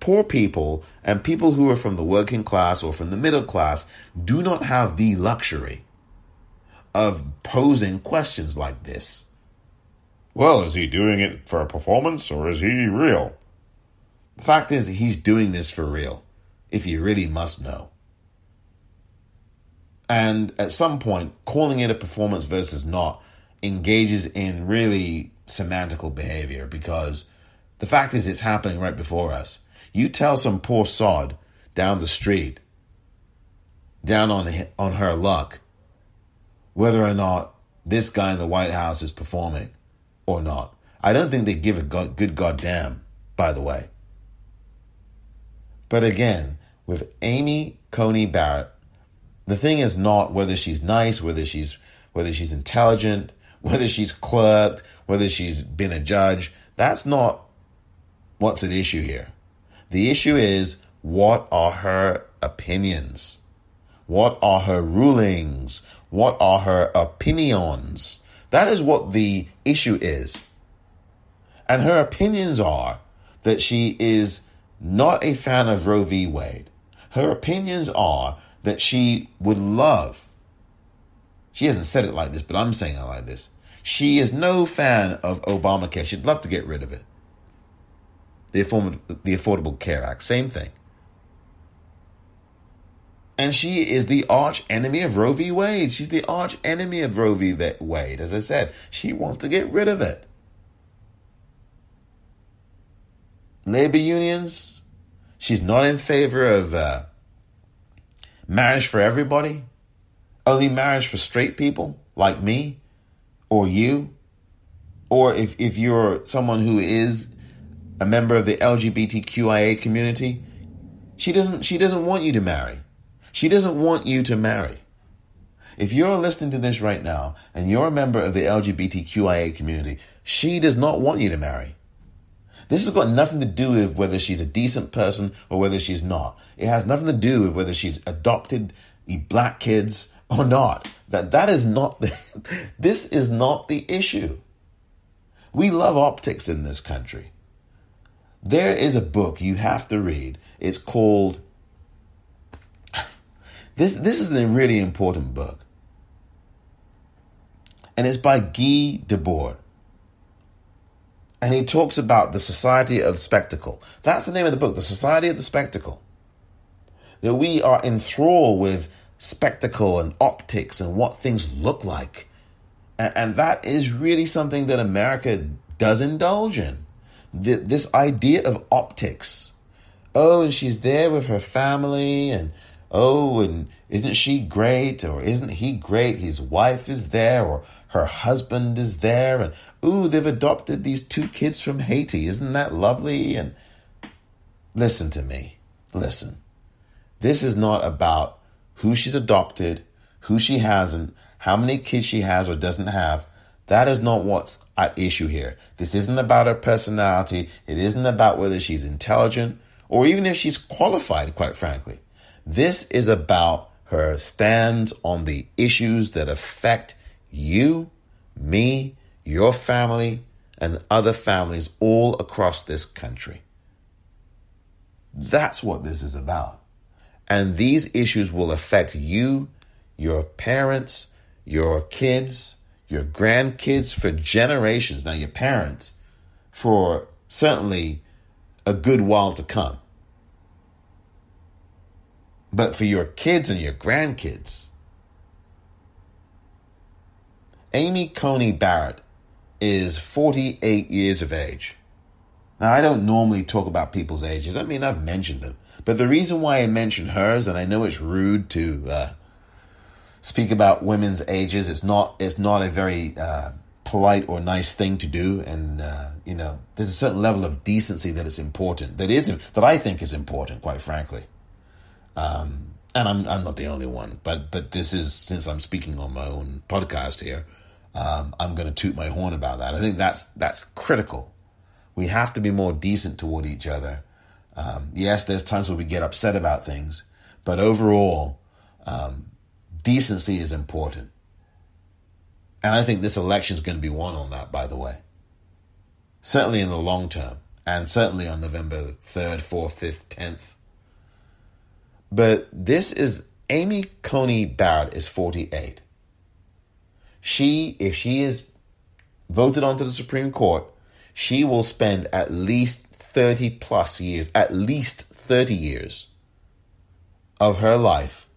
Poor people and people who are from the working class or from the middle class do not have the luxury of posing questions like this. Well, is he doing it for a performance or is he real? The fact is, he's doing this for real, if you really must know. And at some point, calling it a performance versus not engages in really semantical behavior because the fact is, it's happening right before us. You tell some poor sod down the street, down on on her luck, whether or not this guy in the White House is performing or not. I don't think they give a good goddamn, by the way. But again, with Amy Coney Barrett, the thing is not whether she's nice, whether she's whether she's intelligent, whether she's clerked, whether she's been a judge. That's not what's at issue here. The issue is what are her opinions? What are her rulings? What are her opinions? That is what the issue is. And her opinions are that she is not a fan of Roe v. Wade. Her opinions are that she would love, she hasn't said it like this, but I'm saying it like this. She is no fan of Obamacare. She'd love to get rid of it. The Affordable, the Affordable Care Act, same thing. And she is the arch enemy of Roe v. Wade. She's the arch enemy of Roe v. Wade. As I said, she wants to get rid of it. Labor unions, she's not in favor of uh, marriage for everybody, only marriage for straight people like me or you. Or if, if you're someone who is a member of the LGBTQIA community, she doesn't she doesn't want you to marry. She doesn't want you to marry. If you're listening to this right now and you're a member of the LGBTQIA community, she does not want you to marry. This has got nothing to do with whether she's a decent person or whether she's not. It has nothing to do with whether she's adopted the black kids or not. That that is not the, this is not the issue. We love optics in this country. There is a book you have to read. It's called this this is a really important book. And it's by Guy Debord. And he talks about the society of spectacle. That's the name of the book, The Society of the Spectacle. That we are enthralled with spectacle and optics and what things look like. And, and that is really something that America does indulge in. The, this idea of optics. Oh, and she's there with her family and oh, and isn't she great? Or isn't he great? His wife is there, or her husband is there, and ooh, they've adopted these two kids from Haiti. Isn't that lovely? And listen to me. Listen. This is not about who she's adopted, who she hasn't, how many kids she has or doesn't have. That is not what's at issue here. This isn't about her personality. It isn't about whether she's intelligent or even if she's qualified, quite frankly. This is about her stands on the issues that affect you, me, your family, and other families all across this country. That's what this is about. And these issues will affect you, your parents, your kids, your grandkids for generations. Now, your parents for certainly a good while to come. But for your kids and your grandkids, Amy Coney Barrett is 48 years of age. Now, I don't normally talk about people's ages. I mean, I've mentioned them. But the reason why I mention hers, and I know it's rude to uh, speak about women's ages, it's not, it's not a very uh, polite or nice thing to do. And, uh, you know, there's a certain level of decency that is important, that is, that I think is important, quite frankly. Um, and I'm I'm not the only one, but but this is since I'm speaking on my own podcast here, um, I'm going to toot my horn about that. I think that's that's critical. We have to be more decent toward each other. Um, yes, there's times where we get upset about things, but overall, um, decency is important. And I think this election is going to be won on that, by the way. Certainly in the long term, and certainly on November 3rd, 4th, 5th, 10th. But this is Amy Coney Barrett is 48. She, if she is voted onto the Supreme Court, she will spend at least 30 plus years, at least 30 years of her life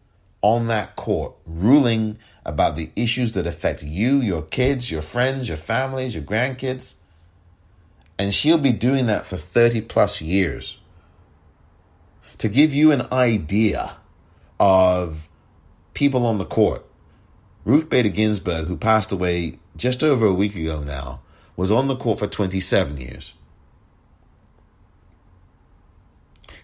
on that court, ruling about the issues that affect you, your kids, your friends, your families, your grandkids. And she'll be doing that for 30 plus years to give you an idea of people on the court Ruth Bader Ginsburg, who passed away just over a week ago now, was on the court for 27 years.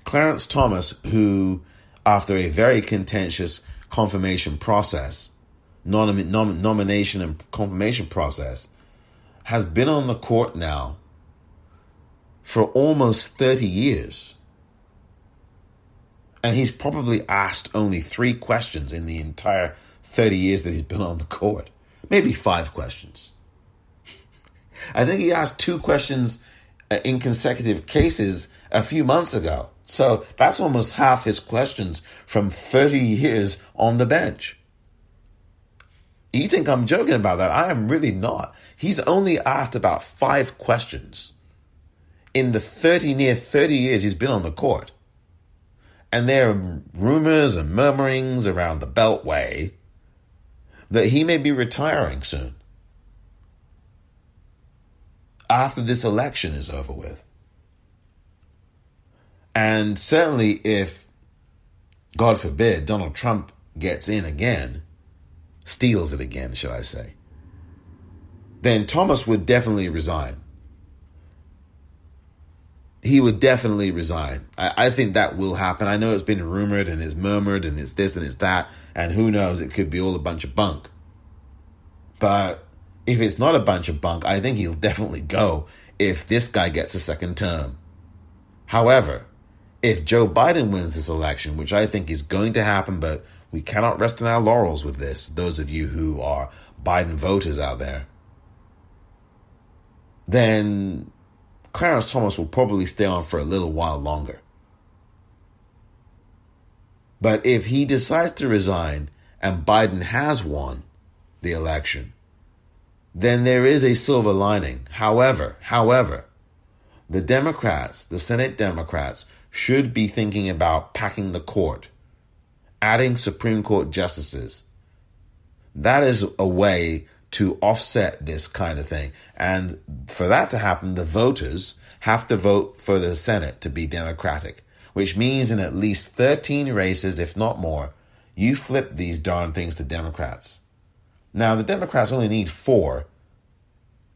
Clarence Thomas, who, after a very contentious confirmation process, nom- nom- nomination and confirmation process, has been on the court now for almost 30 years. And he's probably asked only three questions in the entire 30 years that he's been on the court. Maybe five questions. I think he asked two questions uh, in consecutive cases a few months ago. So that's almost half his questions from 30 years on the bench. You think I'm joking about that? I am really not. He's only asked about five questions in the 30, near 30 years he's been on the court. And there are rumors and murmurings around the Beltway that he may be retiring soon after this election is over with. And certainly, if, God forbid, Donald Trump gets in again, steals it again, shall I say, then Thomas would definitely resign. He would definitely resign. I, I, think that will happen. I know it's been rumored and it's murmured and it's this and it's that, and who knows, it could be all a bunch of bunk. But if it's not a bunch of bunk, I think he'll definitely go if this guy gets a second term. However, if Joe Biden wins this election, which I think is going to happen, but we cannot rest on our laurels with this, those of you who are Biden voters out there, then Clarence Thomas will probably stay on for a little while longer. But if he decides to resign and Biden has won the election, then there is a silver lining. However, however, the Democrats, the Senate Democrats, should be thinking about packing the court, adding Supreme Court justices. That is a way to offset this kind of thing. And for that to happen, the voters have to vote for the Senate to be Democratic, which means in at least 13 races, if not more, you flip these darn things to Democrats. Now, the Democrats only need four,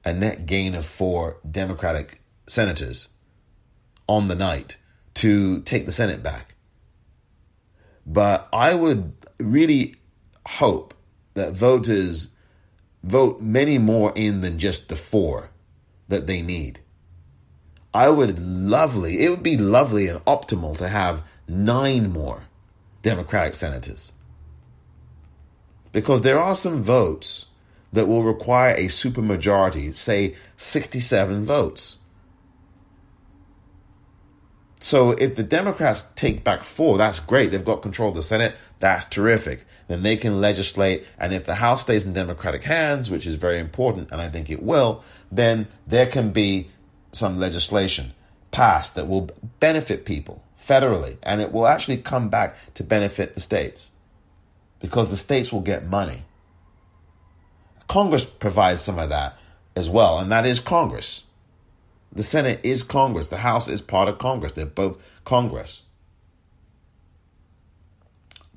a net gain of four Democratic senators on the night to take the Senate back. But I would really hope that voters vote many more in than just the four that they need. I would lovely, it would be lovely and optimal to have nine more Democratic senators. Because there are some votes that will require a supermajority, say 67 votes. So if the Democrats take back four, that's great. They've got control of the Senate. That's terrific. Then they can legislate. And if the House stays in Democratic hands, which is very important, and I think it will, then there can be some legislation passed that will benefit people federally. And it will actually come back to benefit the states because the states will get money. Congress provides some of that as well, and that is Congress. The Senate is Congress. The House is part of Congress. They're both Congress.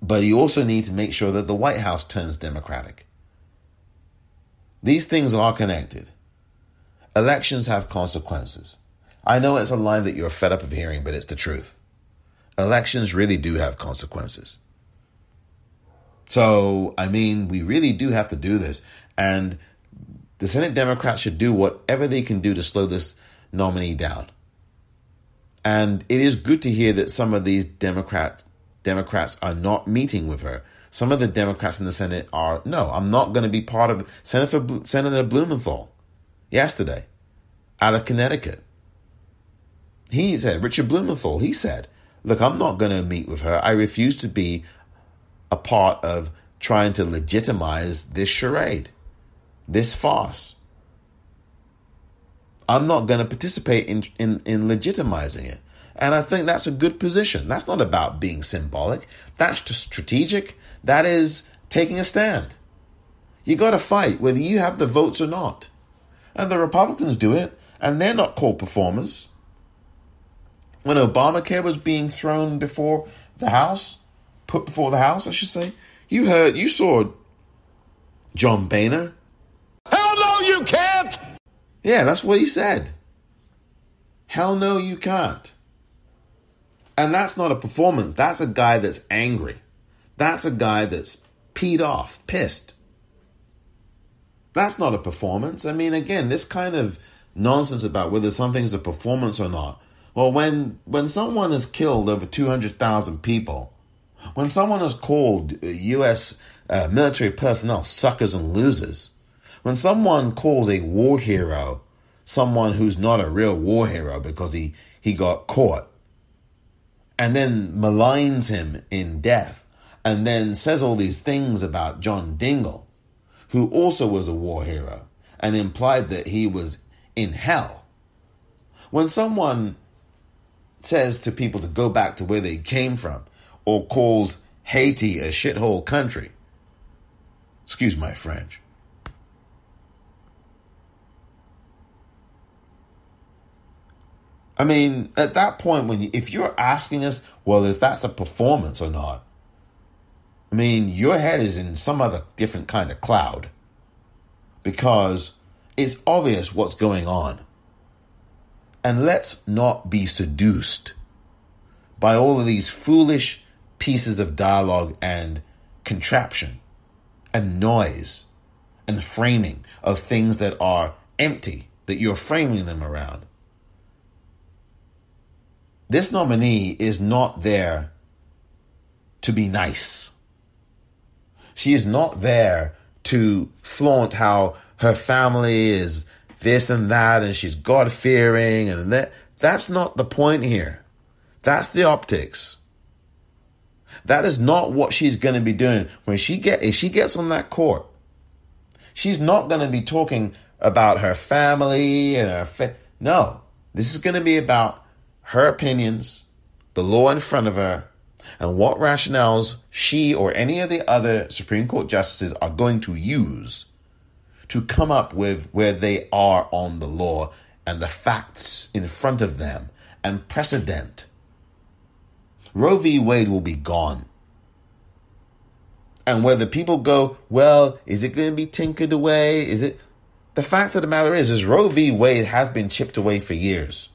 But you also need to make sure that the White House turns Democratic. These things are connected. Elections have consequences. I know it's a line that you're fed up of hearing, but it's the truth. Elections really do have consequences. So, I mean, we really do have to do this. And the Senate Democrats should do whatever they can do to slow this nominee down. And it is good to hear that some of these Democrat Democrats are not meeting with her. Some of the Democrats in the Senate are no, I'm not going to be part of Senator Senator Blumenthal yesterday out of Connecticut. He said Richard Blumenthal. He said, "Look, I'm not going to meet with her. I refuse to be a part of trying to legitimize this charade, this farce." I'm not going to participate in, in, in legitimizing it. And I think that's a good position. That's not about being symbolic. That's just strategic. That is taking a stand. You got to fight whether you have the votes or not. And the Republicans do it, and they're not called performers. When Obamacare was being thrown before the House, put before the House, I should say, you heard, you saw John Boehner? Hell no, you can't! Yeah, that's what he said. Hell no, you can't. And that's not a performance. That's a guy that's angry. That's a guy that's peed off, pissed. That's not a performance. I mean, again, this kind of nonsense about whether something's a performance or not. Well, when when someone has killed over two hundred thousand people, when someone has called U.S. Uh, military personnel suckers and losers, when someone calls a war hero someone who's not a real war hero because he he got caught, and then maligns him in death, and then says all these things about John Dingell, who also was a war hero, and implied that he was in hell. When someone says to people to go back to where they came from, or calls Haiti a shithole country, excuse my French. I mean, at that point, when you, if you're asking us, well, if that's a performance or not, I mean, your head is in some other different kind of cloud because it's obvious what's going on. And let's not be seduced by all of these foolish pieces of dialogue and contraption and noise and framing of things that are empty that you're framing them around. This nominee is not there to be nice. She is not there to flaunt how her family is this and that and she's God fearing and that. That's not the point here. That's the optics. That is not what she's going to be doing when she get if she gets on that court. She's not going to be talking about her family and her fa- no. This is going to be about her opinions, the law in front of her, and what rationales she or any of the other Supreme Court justices are going to use to come up with where they are on the law and the facts in front of them and precedent. Roe v. Wade will be gone. And whether people go, well, is it going to be tinkered away? Is it? The fact of the matter is, is Roe v. Wade has been chipped away for years.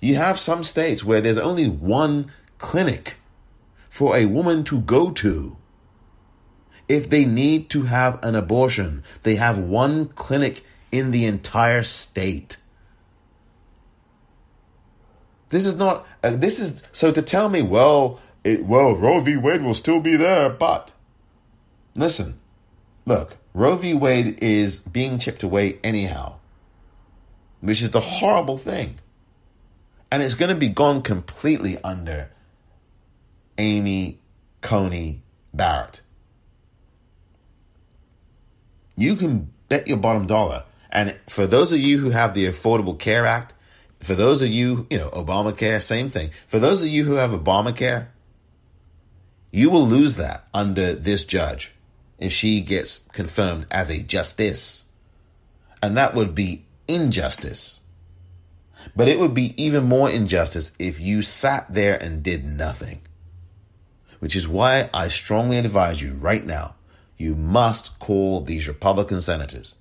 You have some states where there's only one clinic for a woman to go to. If they need to have an abortion, they have one clinic in the entire state. This is not, uh, this is, so to tell me, well, it, well, Roe v. Wade will still be there, but listen, look, Roe v. Wade is being chipped away anyhow, which is the horrible thing. And it's going to be gone completely under Amy Coney Barrett. You can bet your bottom dollar. And for those of you who have the Affordable Care Act, for those of you, you know, Obamacare, same thing. For those of you who have Obamacare, you will lose that under this judge if she gets confirmed as a justice. And that would be injustice. But it would be even more injustice if you sat there and did nothing. Which is why I strongly advise you right now you must call these Republican senators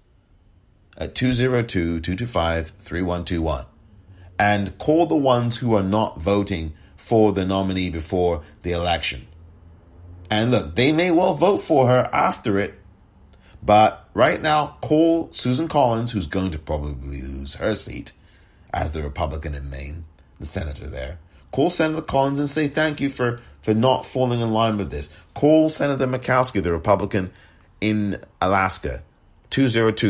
at 202 225 3121 and call the ones who are not voting for the nominee before the election. And look, they may well vote for her after it, but right now, call Susan Collins, who's going to probably lose her seat, as the Republican in Maine, the senator there. Call Senator Collins and say thank you for, for not falling in line with this. Call Senator Murkowski, the Republican in Alaska, 202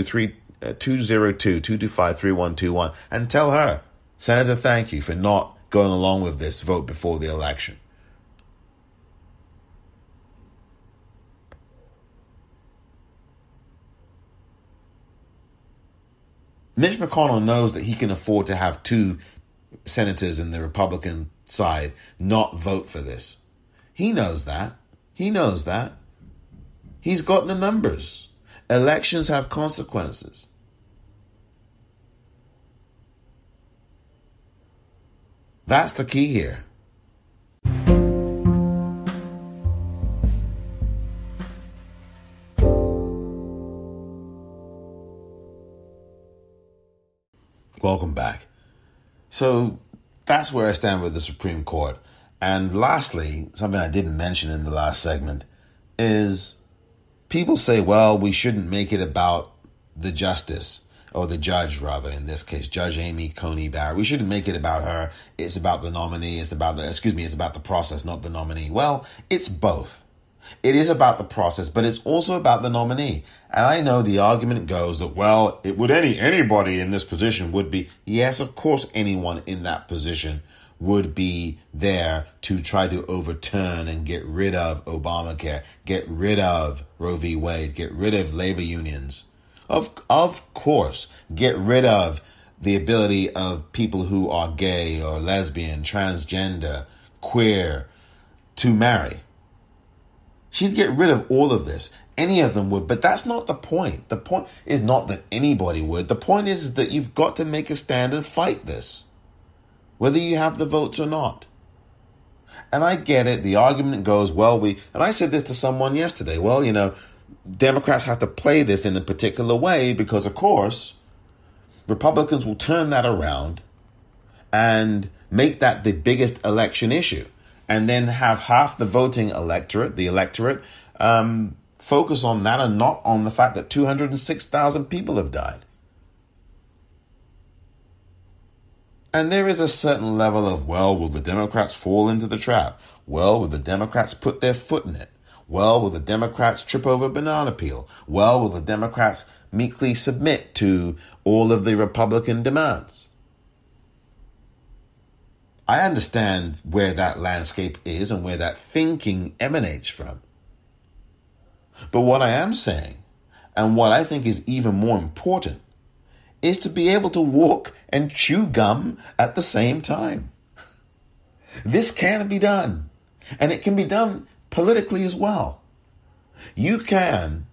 uh, 225 3121, and tell her, Senator, thank you for not going along with this vote before the election. Mitch McConnell knows that he can afford to have two senators in the Republican side not vote for this. He knows that. He knows that. He's got the numbers. Elections have consequences. That's the key here. Welcome back. So that's where I stand with the Supreme Court. And lastly, something I didn't mention in the last segment is people say, well, we shouldn't make it about the justice or the judge, rather, in this case, Judge Amy Coney Barrett. We shouldn't make it about her. It's about the nominee. It's about the, excuse me, it's about the process, not the nominee. Well, it's both. It is about the process, but it's also about the nominee. And I know the argument goes that, well, it would any anybody in this position would be yes, of course anyone in that position would be there to try to overturn and get rid of Obamacare, get rid of Roe v. Wade, get rid of labor unions. Of of course, get rid of the ability of people who are gay or lesbian, transgender, queer to marry. She'd get rid of all of this. Any of them would, but that's not the point. The point is not that anybody would. The point is that you've got to make a stand and fight this, whether you have the votes or not. And I get it. The argument goes, well, we, and I said this to someone yesterday. Well, you know, Democrats have to play this in a particular way because, of course, Republicans will turn that around and make that the biggest election issue and then have half the voting electorate, the electorate, um, focus on that and not on the fact that 206,000 people have died. And there is a certain level of, well, will the Democrats fall into the trap? Well, will the Democrats put their foot in it? Well, will the Democrats trip over banana peel? Well, will the Democrats meekly submit to all of the Republican demands? I understand where that landscape is and where that thinking emanates from. But what I am saying, and what I think is even more important, is to be able to walk and chew gum at the same time. This can be done, and it can be done politically as well. You can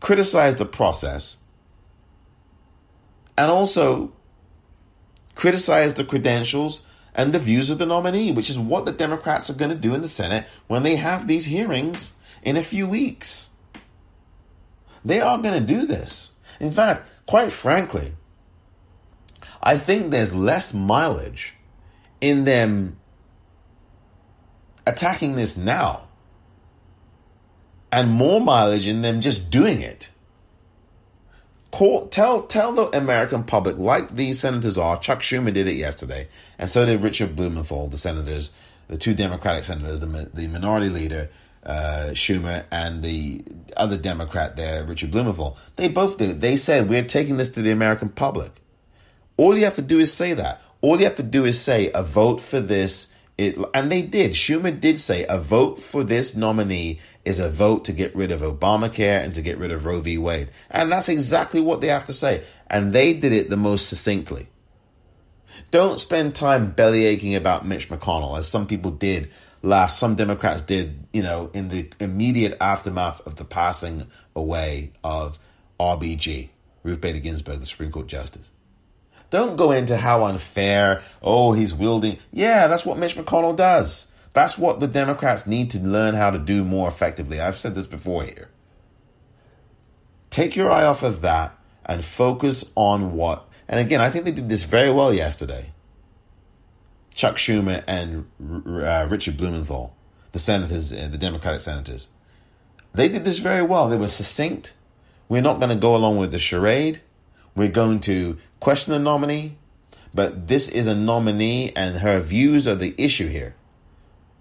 criticize the process and also criticize the credentials and the views of the nominee, which is what the Democrats are going to do in the Senate when they have these hearings in a few weeks. They are going to do this. In fact, quite frankly, I think there's less mileage in them attacking this now and more mileage in them just doing it. Call, tell tell the American public, like these senators are. Chuck Schumer did it yesterday, and so did Richard Blumenthal, the senators, the two Democratic senators, the the minority leader uh, Schumer and the other Democrat there, Richard Blumenthal. They both did it. They said we're taking this to the American public. All you have to do is say that. All you have to do is say a vote for this. It, and they did. Schumer did say a vote for this nominee is a vote to get rid of Obamacare and to get rid of Roe v. Wade. And that's exactly what they have to say. And they did it the most succinctly. Don't spend time belly aching about Mitch McConnell, as some people did last, some Democrats did, you know, in the immediate aftermath of the passing away of RBG, Ruth Bader Ginsburg, the Supreme Court Justice. Don't go into how unfair, oh, he's wielding. Yeah, that's what Mitch McConnell does. That's what the Democrats need to learn how to do more effectively. I've said this before here. Take your eye off of that and focus on what. And again, I think they did this very well yesterday. Chuck Schumer and uh, Richard Blumenthal, the senators, uh, the Democratic senators. They did this very well. They were succinct. We're not going to go along with the charade. We're going to question the nominee, but this is a nominee and her views are the issue here.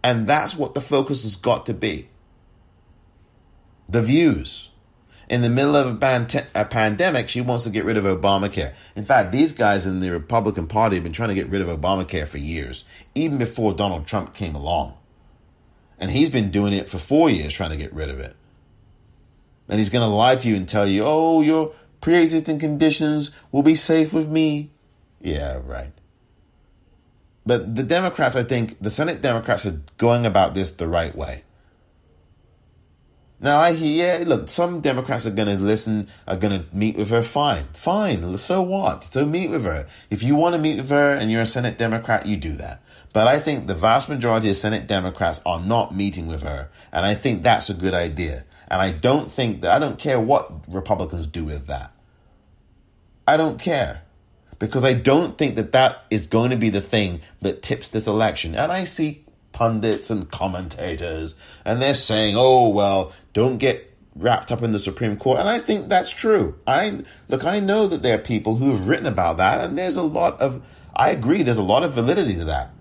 And that's what the focus has got to be. The views. In the middle of a, a, pandemic, she wants to get rid of Obamacare. In fact, these guys in the Republican Party have been trying to get rid of Obamacare for years, even before Donald Trump came along. And he's been doing it for four years trying to get rid of it. And he's going to lie to you and tell you, oh, your pre existing conditions will be safe with me. Yeah, right. But the Democrats, I think, the Senate Democrats are going about this the right way. Now I hear, yeah, look, some Democrats are going to listen, are going to meet with her. Fine, fine. So what? So meet with her. If you want to meet with her and you're a Senate Democrat, you do that. But I think the vast majority of Senate Democrats are not meeting with her, and I think that's a good idea. And I don't think that I don't care what Republicans do with that. I don't care because I don't think that that is going to be the thing that tips this election. And I see pundits and commentators, and they're saying, "Oh well, don't get wrapped up in the Supreme Court." And I think that's true. I look, I know that there are people who have written about that, and there's a lot of, I agree, there's a lot of validity to that.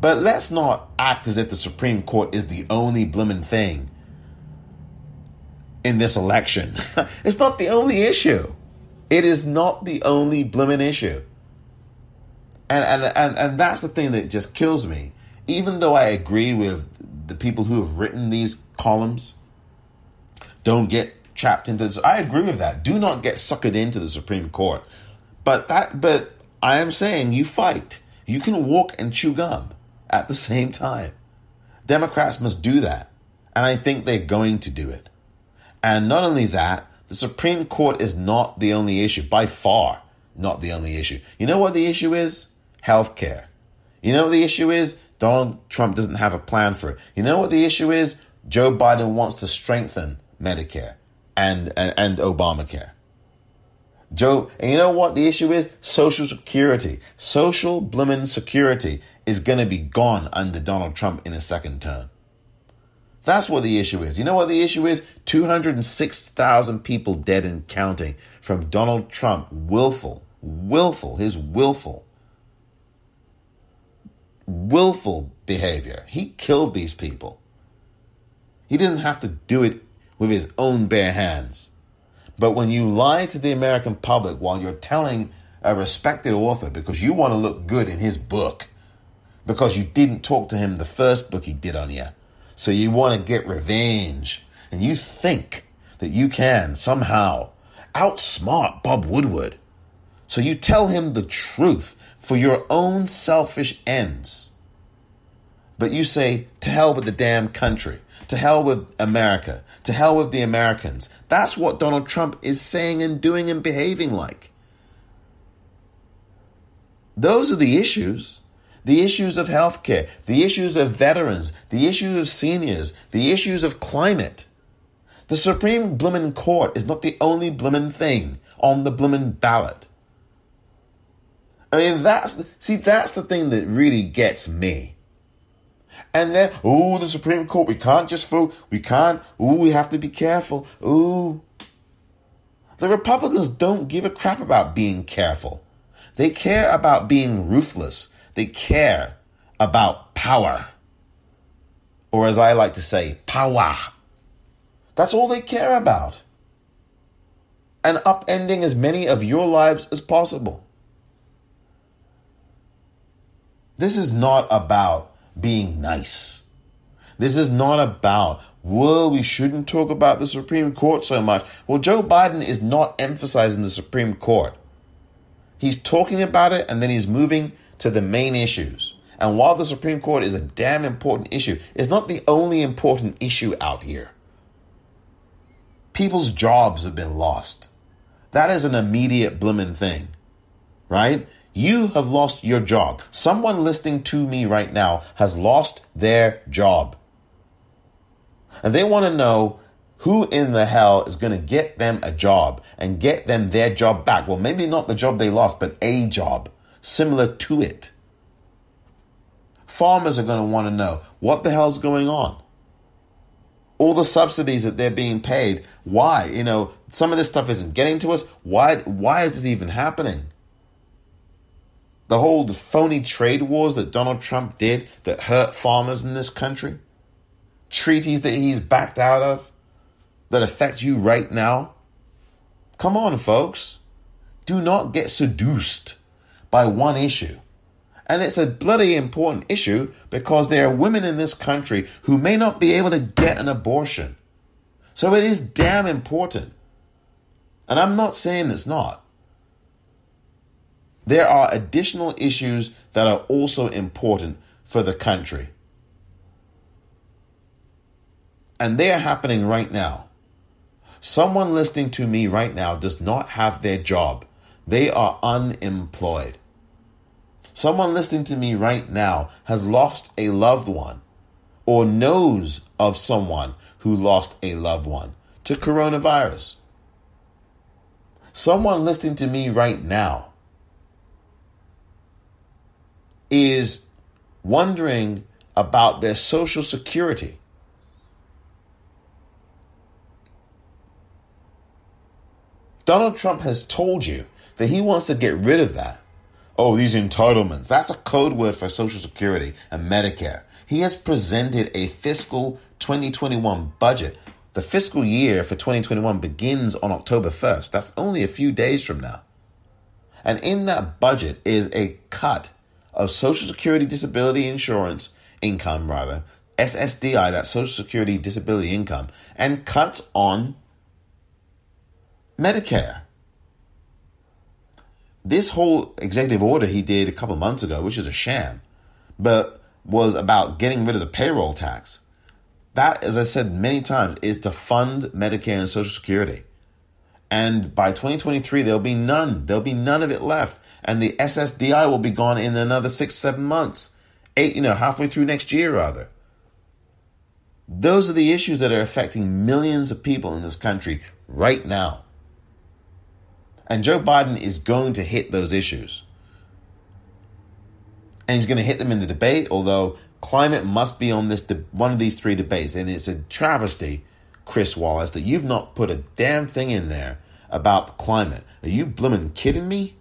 But let's not act as if the Supreme Court is the only blooming thing in this election. it's not the only issue. It is not the only blooming issue. And, and, and, and that's the thing that just kills me. Even though I agree with the people who have written these columns, don't get trapped into this. I agree with that. Do not get suckered into the Supreme Court. But that but I am saying you fight. You can walk and chew gum at the same time. Democrats must do that. And I think they're going to do it. And not only that, the Supreme Court is not the only issue, by far not the only issue. You know what the issue is? Healthcare. You know what the issue is? Donald Trump doesn't have a plan for it. You know what the issue is? Joe Biden wants to strengthen Medicare and, and, and Obamacare. Joe, and you know what the issue is? Social Security. Social bloomin' security is going to be gone under Donald Trump in a second term. That's what the issue is. You know what the issue is? 206,000 people dead and counting from Donald Trump. Willful, willful, his willful, willful behavior. He killed these people. He didn't have to do it with his own bare hands. But when you lie to the American public while you're telling a respected author because you want to look good in his book, because you didn't talk to him the first book he did on you, so you want to get revenge and you think that you can somehow outsmart Bob Woodward. So you tell him the truth for your own selfish ends. But you say, to hell with the damn country, to hell with America, to hell with the Americans. That's what Donald Trump is saying and doing and behaving like. Those are the issues the issues of healthcare, the issues of veterans, the issues of seniors, the issues of climate. The Supreme Bloomin' Court is not the only bloomin' thing on the bloomin' ballot. I mean, that's, see, that's the thing that really gets me. And then, oh, the Supreme Court, we can't just vote, we can't, oh, we have to be careful, oh. The Republicans don't give a crap about being careful. They care about being ruthless they care about power. Or as I like to say, power. That's all they care about. And upending as many of your lives as possible. This is not about being nice. This is not about, well, we shouldn't talk about the Supreme Court so much. Well, Joe Biden is not emphasizing the Supreme Court. He's talking about it and then he's moving to the main issues. And while the Supreme Court is a damn important issue, it's not the only important issue out here. People's jobs have been lost. That is an immediate blooming thing, right? You have lost your job. Someone listening to me right now has lost their job. And they want to know who in the hell is going to get them a job and get them their job back. Well, maybe not the job they lost, but a job similar to it. Farmers are going to want to know what the hell's going on. All the subsidies that they're being paid, why? You know, some of this stuff isn't getting to us. Why why is this even happening? The whole the phony trade wars that Donald Trump did that hurt farmers in this country, treaties that he's backed out of that affect you right now. Come on, folks. Do not get seduced by one issue. And it's a bloody important issue because there are women in this country who may not be able to get an abortion. So it is damn important. And I'm not saying it's not. There are additional issues that are also important for the country. And they are happening right now. Someone listening to me right now does not have their job. They are unemployed. Someone listening to me right now has lost a loved one or knows of someone who lost a loved one to coronavirus. Someone listening to me right now is wondering about their social security. Donald Trump has told you that he wants to get rid of that. Oh, these entitlements. That's a code word for Social Security and Medicare. He has presented a fiscal 2021 budget. The fiscal year for 2021 begins on October 1st. That's only a few days from now. And in that budget is a cut of Social Security disability insurance income, rather, SSDI, that Social Security disability income, and cuts on Medicare. This whole executive order he did a couple months ago, which is a sham, but was about getting rid of the payroll tax. That, as I said many times, is to fund Medicare and Social Security. And by 2023, there'll be none. There'll be none of it left. And the SSDI will be gone in another six, seven months. Eight, you know, halfway through next year, rather. Those are the issues that are affecting millions of people in this country right now. And Joe Biden is going to hit those issues. And he's going to hit them in the debate, although climate must be on this de- one of these three debates. And it's a travesty, Chris Wallace, that you've not put a damn thing in there about climate. Are you blooming kidding me?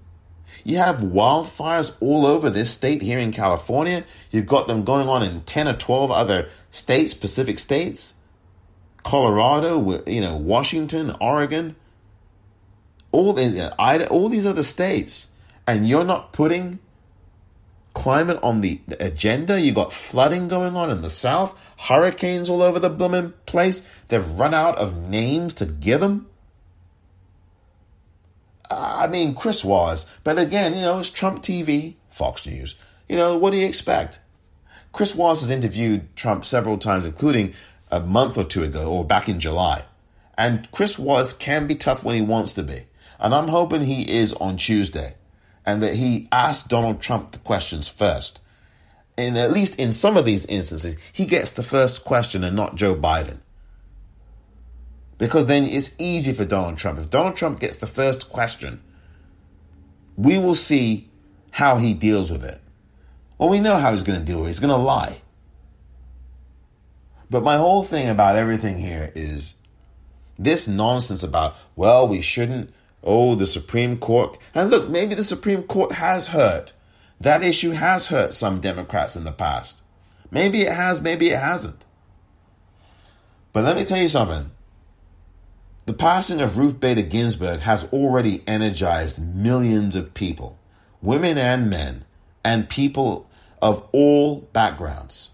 You have wildfires all over this state here in California. You've got them going on in 10 or 12 other states, Pacific states. Colorado, you know, Washington, Oregon all the all these other states, and you're not putting climate on the agenda. You got flooding going on in the south, hurricanes all over the blooming place. They've run out of names to give them. I mean, Chris was, but again, you know, it's Trump TV, Fox News. You know, what do you expect? Chris Wallace has interviewed Trump several times, including a month or two ago, or back in July. And Chris Wallace can be tough when he wants to be. And I'm hoping he is on Tuesday and that he asks Donald Trump the questions first. And at least in some of these instances, he gets the first question and not Joe Biden. Because then it's easy for Donald Trump. If Donald Trump gets the first question, we will see how he deals with it. Well, we know how he's going to deal with it. He's going to lie. But my whole thing about everything here is this nonsense about, well, we shouldn't Oh, the Supreme Court. And look, maybe the Supreme Court has hurt. That issue has hurt some Democrats in the past. Maybe it has, maybe it hasn't. But let me tell you something. The passing of Ruth Bader Ginsburg has already energized millions of people, women and men, and people of all backgrounds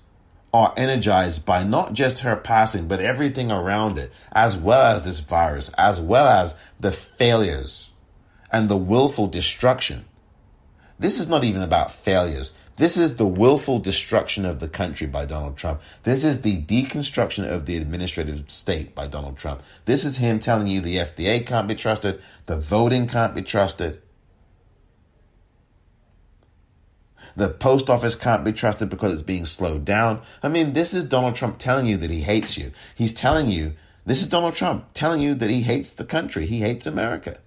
are energized by not just her passing, but everything around it, as well as this virus, as well as the failures and the willful destruction. This is not even about failures. This is the willful destruction of the country by Donald Trump. This is the deconstruction of the administrative state by Donald Trump. This is him telling you the FDA can't be trusted, the voting can't be trusted, The post office can't be trusted because it's being slowed down. I mean, this is Donald Trump telling you that he hates you. He's telling you, this is Donald Trump telling you that he hates the country. He hates America.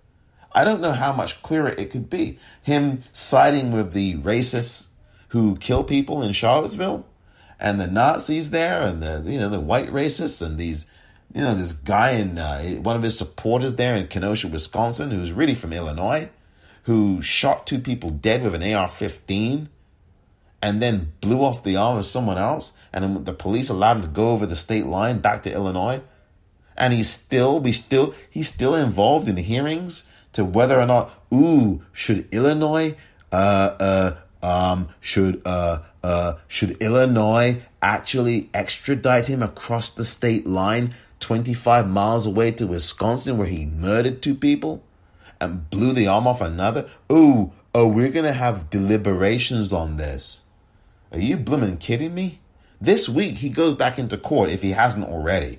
I don't know how much clearer it could be. Him siding with the racists who kill people in Charlottesville and the Nazis there and the, you know, the white racists and these, you know, this guy in uh, one of his supporters there in Kenosha, Wisconsin, who's really from Illinois, who shot two people dead with an AR 15 and then blew off the arm of someone else, and the police allowed him to go over the state line back to Illinois, and he's still, we still, he's still involved in hearings to whether or not, ooh, should Illinois, uh, uh, um, should, uh, uh, should Illinois actually extradite him across the state line 25 miles away to Wisconsin where he murdered two people and blew the arm off another? Ooh, oh, we're going to have deliberations on this. Are you blooming kidding me? This week he goes back into court if he hasn't already.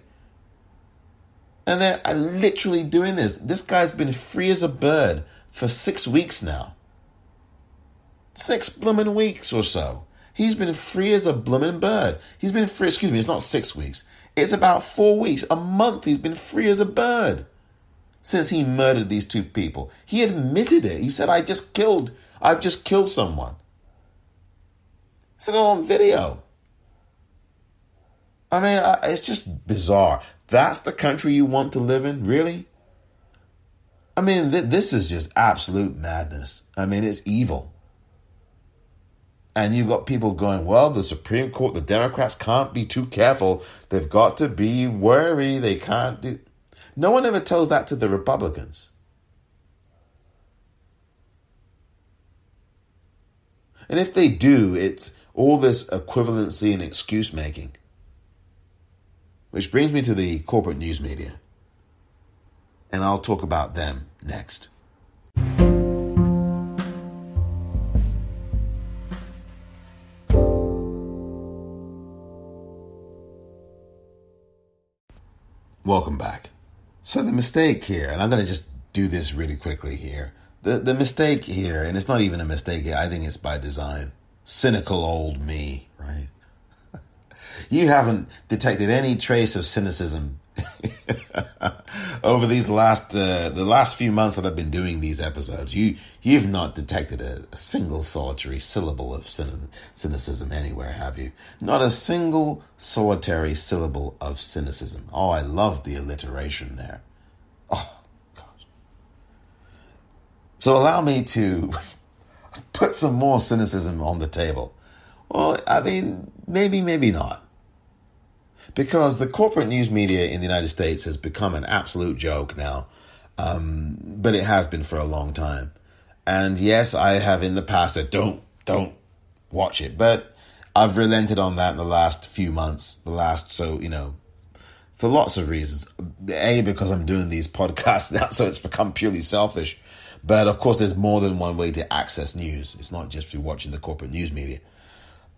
And they're literally doing this. This guy's been free as a bird for six weeks now. Six blooming weeks or so. He's been free as a blooming bird. He's been free, excuse me, it's not six weeks. It's about four weeks, a month he's been free as a bird since he murdered these two people. He admitted it. He said, I just killed, I've just killed someone. It's on video. I mean, it's just bizarre. That's the country you want to live in, really? I mean, th- this is just absolute madness. I mean, it's evil. And you got people going, well, the Supreme Court, the Democrats can't be too careful. They've got to be wary. They can't do. No one ever tells that to the Republicans. And if they do, it's all this equivalency and excuse making. Which brings me to the corporate news media. And I'll talk about them next. Welcome back. So the mistake here, and I'm going to just do this really quickly here. The the mistake here, and it's not even a mistake here, I think it's by design. Cynical old me, right? you haven't detected any trace of cynicism over these last uh, the last few months that I've been doing these episodes. You you've not detected a, a single solitary syllable of cynicism anywhere, have you? Not a single solitary syllable of cynicism. Oh, I love the alliteration there. Oh, gosh. So allow me to put some more cynicism on the table. Well, I mean, maybe, maybe not because the corporate news media in the United States has become an absolute joke now, um, but it has been for a long time. And yes, I have in the past said don't don't watch it, but I've relented on that in the last few months. The last so you know for lots of reasons. A because I'm doing these podcasts now, so it's become purely selfish. But of course, there's more than one way to access news. It's not just through watching the corporate news media.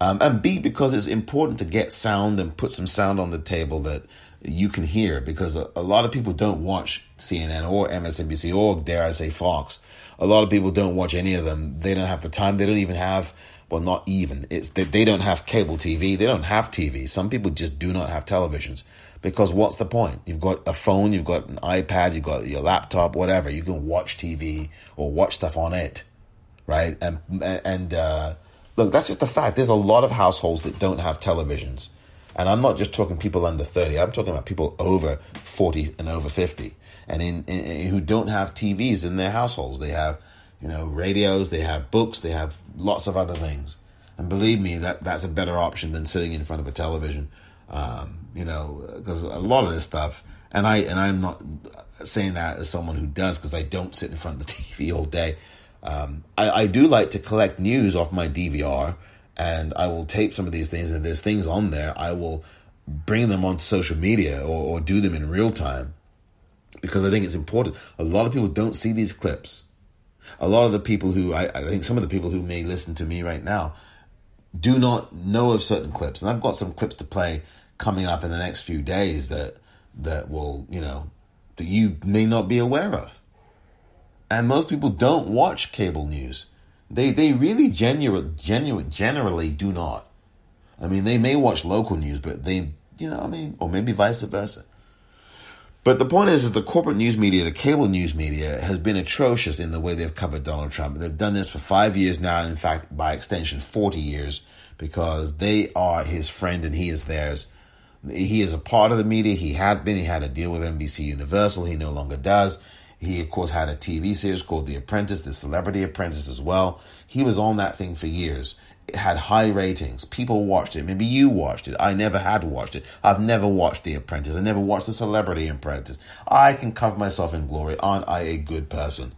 Um, and B, because it's important to get sound and put some sound on the table that you can hear because a, a, lot of people don't watch CNN or MSNBC or dare I say Fox. A lot of people don't watch any of them. They don't have the time. They don't even have, well, not even. It's that they don't have cable TV. They don't have TV. Some people just do not have televisions because what's the point? You've got a phone, you've got an iPad, you've got your laptop, whatever. You can watch TV or watch stuff on it, right? And and uh, Look, that's just the fact. There's a lot of households that don't have televisions. And I'm not just talking people under 30. I'm talking about people over 40 and over 50 and in, in, who don't have TVs in their households. They have, you know, radios, they have books, they have lots of other things. And believe me, that that's a better option than sitting in front of a television. Um, you know, because a lot of this stuff, and I and I'm not saying that as someone who does because I don't sit in front of the TV all day. Um, I, I do like to collect news off my DVR, and I will tape some of these things, and there's things on there. I will bring them on social media or, or do them in real time because I think it's important. A lot of people don't see these clips. A lot of the people who I, I think some of the people who may listen to me right now do not know of certain clips, and I've got some clips to play coming up in the next few days that that will you know that you may not be aware of. And most people don't watch cable news. They they really genuine genuine generally do not. I mean, they may watch local news, but they you know I mean, or maybe vice versa. But the point is, is the corporate news media, the cable news media, has been atrocious in the way they've covered Donald Trump. They've done this for five years now, and in fact, by extension, forty years, because they are his friend and he is theirs. He is a part of the media. He had been. He had a deal with NBC Universal. He no longer does. He, of course, had a TV series called The Apprentice, The Celebrity Apprentice as well. He was on that thing for years. It had high ratings. People watched it. Maybe you watched it. I never had watched it. I've never watched The Apprentice. I never watched The Celebrity Apprentice. I can cover myself in glory. Aren't I a good person?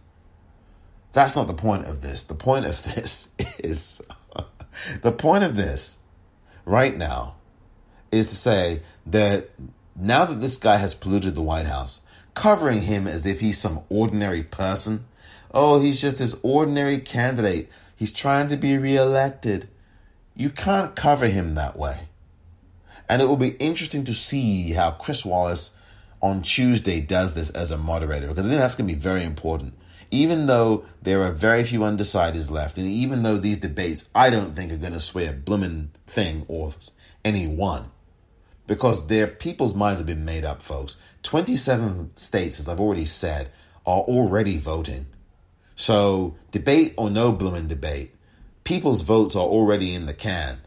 That's not the point of this. The point of this is the point of this right now is to say that now that this guy has polluted the White House, covering him as if he's some ordinary person. Oh, he's just this ordinary candidate. He's trying to be reelected. You can't cover him that way. And it will be interesting to see how Chris Wallace on Tuesday does this as a moderator, because I think that's going to be very important. Even though there are very few undecideds left, and even though these debates I don't think are going to sway a blooming thing or anyone, because their people's minds have been made up, folks. 27 states, as I've already said, are already voting. So, debate or no blooming debate, people's votes are already in the can.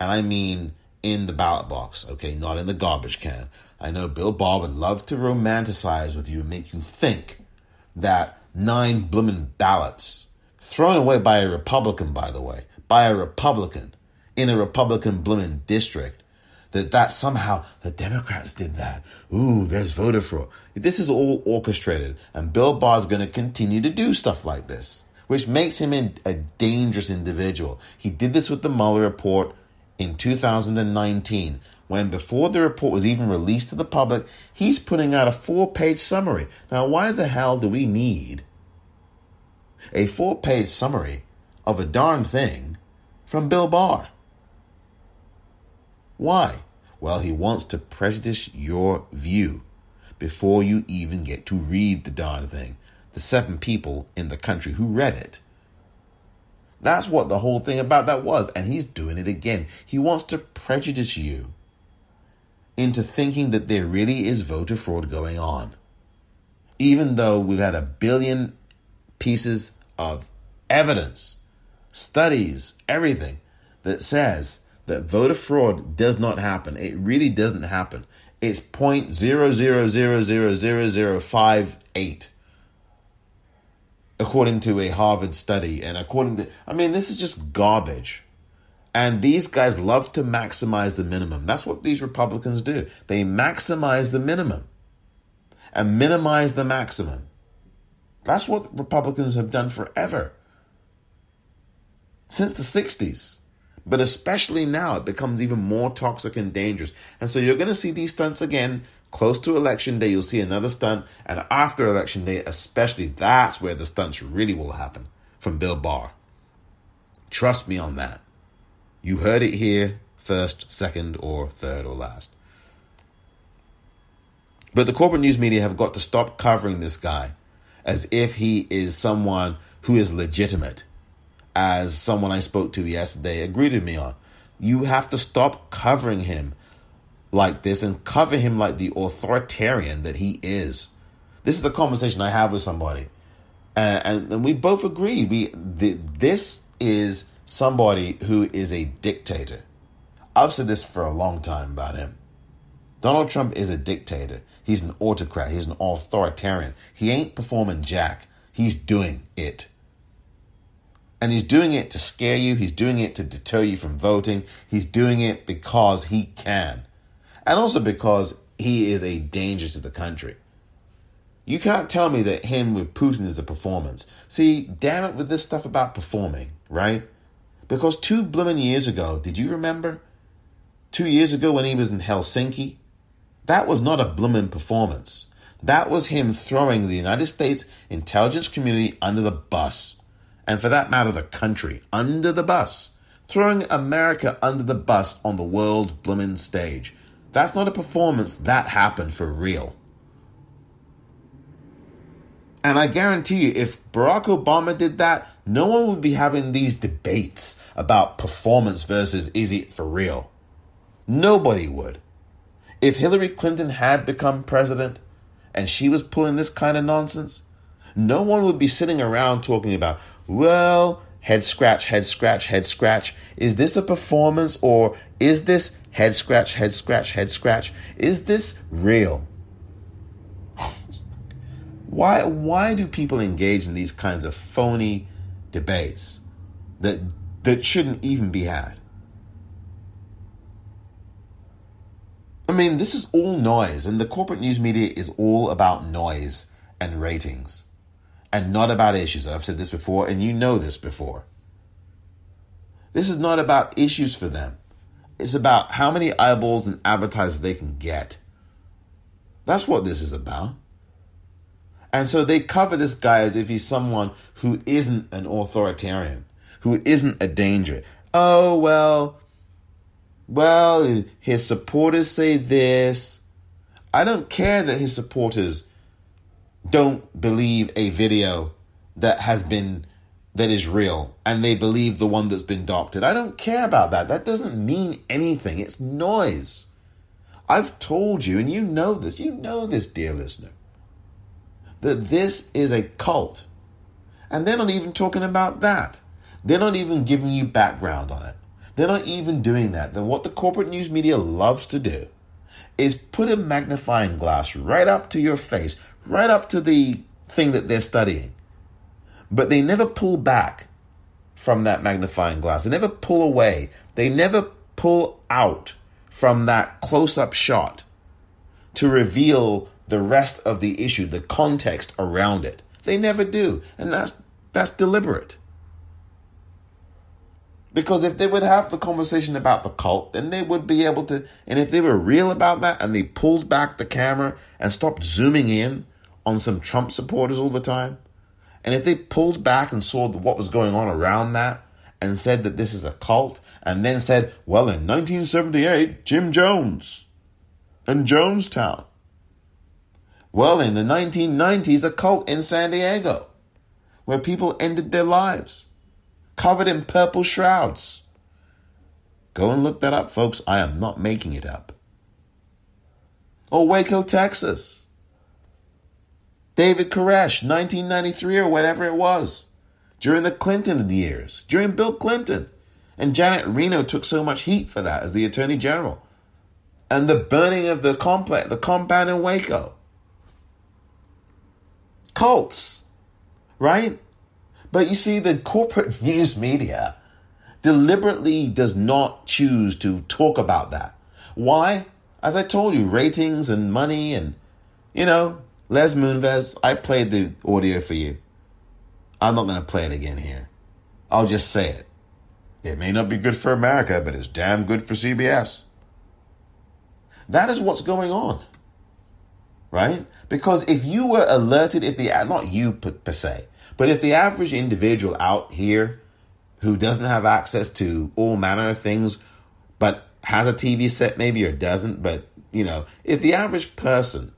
And I mean in the ballot box, okay, not in the garbage can. I know Bill Barr would love to romanticize with you and make you think that nine bloomin' ballots thrown away by a Republican, by the way, by a Republican in a Republican bloomin' district, that that somehow the Democrats did that. Ooh, there's voter fraud. This is all orchestrated, and Bill Barr's going to continue to do stuff like this, which makes him a dangerous individual. He did this with the Mueller report in 2019 when before the report was even released to the public, he's putting out a four page summary. Now, why the hell do we need a four page summary of a darn thing from Bill Barr? Why? Well, he wants to prejudice your view before you even get to read the darn thing. The seven people in the country who read it. That's what the whole thing about that was, and he's doing it again. He wants to prejudice you into thinking that there really is voter fraud going on. Even though we've had a billion pieces of evidence, studies, everything that says that voter fraud does not happen. It really doesn't happen. It's point zero zero zero zero zero zero five eight, according to a Harvard study, and according to I mean, this is just garbage. And these guys love to maximize the minimum. That's what these Republicans do. They maximize the minimum and minimize the maximum. That's what Republicans have done forever. Since the 60s. But especially now, it becomes even more toxic and dangerous. And so you're going to see these stunts again. Close to election day, you'll see another stunt. And after election day, especially, that's where the stunts really will happen from Bill Barr. Trust me on that. You heard it here first, second, or third, or last. But the corporate news media have got to stop covering this guy as if he is someone who is legitimate, as someone I spoke to yesterday agreed with me on. You have to stop covering him like this and cover him like the authoritarian that he is. This is the conversation I have with somebody. And, and, and we both agree. We the, this is somebody who is a dictator. I've said this for a long time about him. Donald Trump is a dictator. He's an autocrat. He's an authoritarian. He ain't performing jack. He's doing it. And he's doing it to scare you. He's doing it to deter you from voting. He's doing it because he can. And also because he is a danger to the country. You can't tell me that him with Putin is a performance. See, damn it with this stuff about performing, right? Because two blooming years ago, did you remember? Two years ago when he was in Helsinki, that was not a blooming performance. That was him throwing the United States intelligence community under the bus. And for that matter, the country under the bus. Throwing America under the bus on the world blooming stage. That's not a performance that happened for real. And I guarantee you, if Barack Obama did that, no one would be having these debates about performance versus is it for real. Nobody would. If Hillary Clinton had become president and she was pulling this kind of nonsense, no one would be sitting around talking about, well, head scratch, head scratch, head scratch. Is this a performance or is this head scratch, head scratch, head scratch? Is this real? Why why do people engage in these kinds of phony debates that that shouldn't even be had? I mean, this is all noise, and the corporate news media is all about noise and ratings and not about issues. I've said this before, and you know this before. This is not about issues for them. It's about how many eyeballs and advertisers they can get. That's what this is about. And so they cover this guy as if he's someone who isn't an authoritarian, who isn't a danger. Oh, well, well, his supporters say this. I don't care that his supporters don't believe a video that has been that is real and they believe the one that's been doctored. I don't care about that. That doesn't mean anything. It's noise. I've told you, and you know this, you know this, dear listener that this is a cult. And they're not even talking about that. They're not even giving you background on it. They're not even doing that. Then what the corporate news media loves to do is put a magnifying glass right up to your face, right up to the thing that they're studying. But they never pull back from that magnifying glass. They never pull away. They never pull out from that close up shot to reveal the rest of the issue, the context around it. They never do. And that's that's deliberate. Because if they would have the conversation about the cult, then they would be able to. And if they were real about that and they pulled back the camera and stopped zooming in on some Trump supporters all the time, and if they pulled back and saw what was going on around that and said that this is a cult, and then said, well, in 1978, Jim Jones and Jonestown. Well, in the 1990s, a cult in San Diego where people ended their lives covered in purple shrouds. Go and look that up, folks. I am not making it up. Or Waco, Texas. David Koresh, 1993 or whatever it was, during the Clinton years, during Bill Clinton. And Janet Reno took so much heat for that as the Attorney General. And the burning of the complex, the compound in Waco. Cults, right? But you see, the corporate news media deliberately does not choose to talk about that. Why? As I told you, ratings and money and, you know, Les Moonves, I played the audio for you. I'm not going to play it again here. I'll just say it. It may not be good for America, but it's damn good for CBS. That is what's going on. Right? Because if you were alerted, if the, not you per, per se, but if the average individual out here who doesn't have access to all manner of things, but has a TV set maybe or doesn't, but you know, if the average person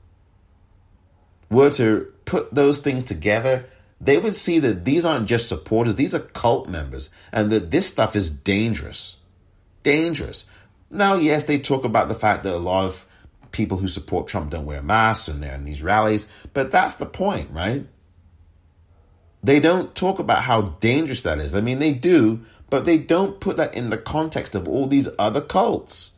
were to put those things together, they would see that these aren't just supporters, these are cult members, and that this stuff is dangerous. Dangerous. Now, yes, they talk about the fact that a lot of people who support Trump don't wear masks and they're in these rallies, but that's the point, right? They don't talk about how dangerous that is. I mean, they do, but they don't put that in the context of all these other cults.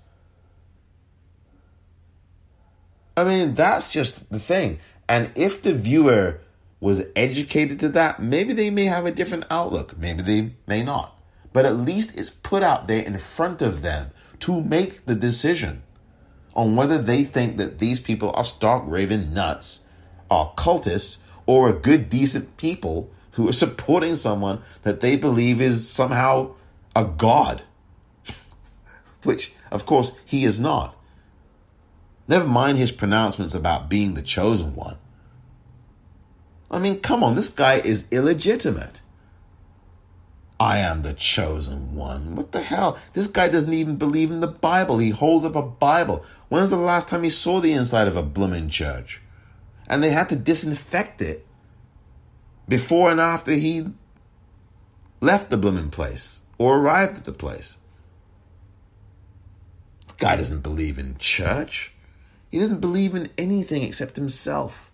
I mean, that's just the thing. And if the viewer was educated to that, maybe they may have a different outlook. Maybe they may not. But at least it's put out there in front of them to make the decision on whether they think that these people are stark raving nuts, are cultists, or are good, decent people who are supporting someone that they believe is somehow a god. Which, of course, he is not. Never mind his pronouncements about being the chosen one. I mean, come on, this guy is illegitimate. I am the chosen one. What the hell? This guy doesn't even believe in the Bible. He holds up a Bible. When was the last time he saw the inside of a blooming church? And they had to disinfect it before and after he left the blooming place or arrived at the place. This guy doesn't believe in church. He doesn't believe in anything except himself.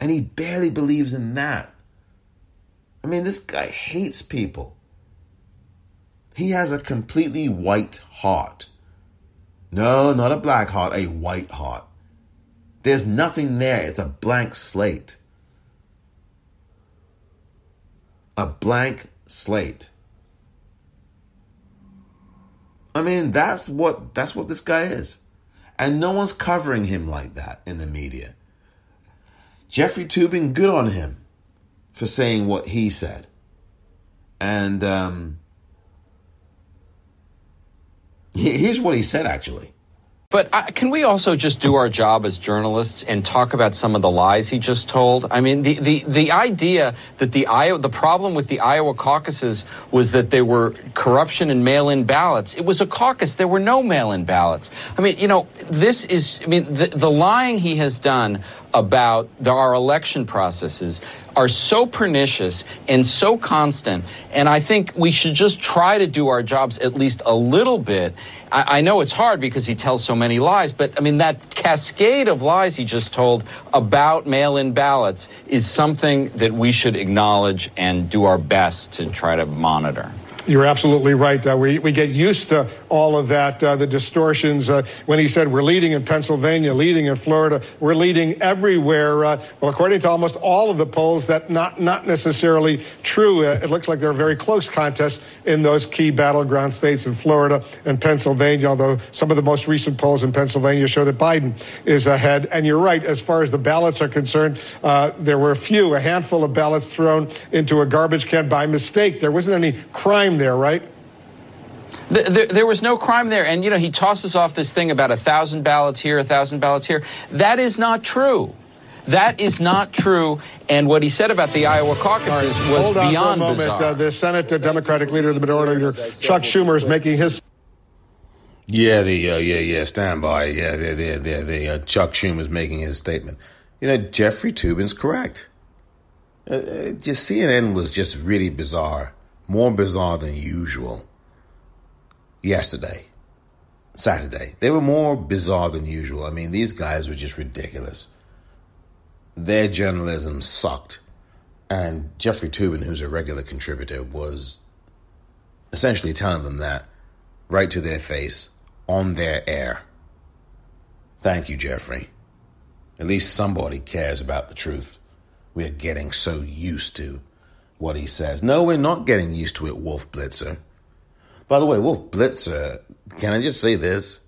And he barely believes in that. I mean, this guy hates people. He has a completely white heart. No, not a black heart, a white heart. There's nothing there. It's a blank slate. A blank slate. I mean, that's what that's what this guy is. And no one's covering him like that in the media. Jeffrey Toobin, good on him for saying what he said. And um, here's what he said actually. But uh, can we also just do our job as journalists and talk about some of the lies he just told? I mean, the, the, the idea that the Iowa, the problem with the Iowa caucuses was that there were corruption and mail-in ballots. It was a caucus. There were no mail-in ballots. I mean, you know, this is, I mean, the, the lying he has done about the, our election processes are so pernicious and so constant. And I think we should just try to do our jobs at least a little bit. I, I know it's hard because he tells so many lies, but I mean, that cascade of lies he just told about mail in ballots is something that we should acknowledge and do our best to try to monitor. You're absolutely right. Uh, we, we get used to all of that, uh, the distortions. Uh, when he said we're leading in Pennsylvania, leading in Florida, we're leading everywhere. Uh, well, according to almost all of the polls, that not not necessarily true. Uh, it looks like there are very close contests in those key battleground states in Florida and Pennsylvania. Although some of the most recent polls in Pennsylvania show that Biden is ahead. And you're right, as far as the ballots are concerned, uh, there were a few, a handful of ballots thrown into a garbage can by mistake. There wasn't any crime there, right? There, there, was no crime there. And, you know, he tosses off this thing about a thousand ballots here, a thousand ballots here. That is not true. That is not true. And what he said about the Iowa caucuses right. was Hold on beyond for a moment. bizarre. Uh, the Senate uh, Democratic leader, the minority leader, Chuck Schumer, is making his. Yeah, the uh, yeah yeah stand by. Yeah, the the the, the uh, Chuck Schumer's making his statement. You know, Jeffrey Toobin's correct. Uh, uh just CNN was just really bizarre, more bizarre than usual yesterday, Saturday. They were more bizarre than usual. I mean, these guys were just ridiculous. Their journalism sucked. And Jeffrey Toobin, who's a regular contributor, was essentially telling them that right to their face on their air. Thank you, Jeffrey. At least somebody cares about the truth. We're getting so used to what he says. No, we're not getting used to it, Wolf Blitzer. By the way, Wolf Blitzer, can I just say this?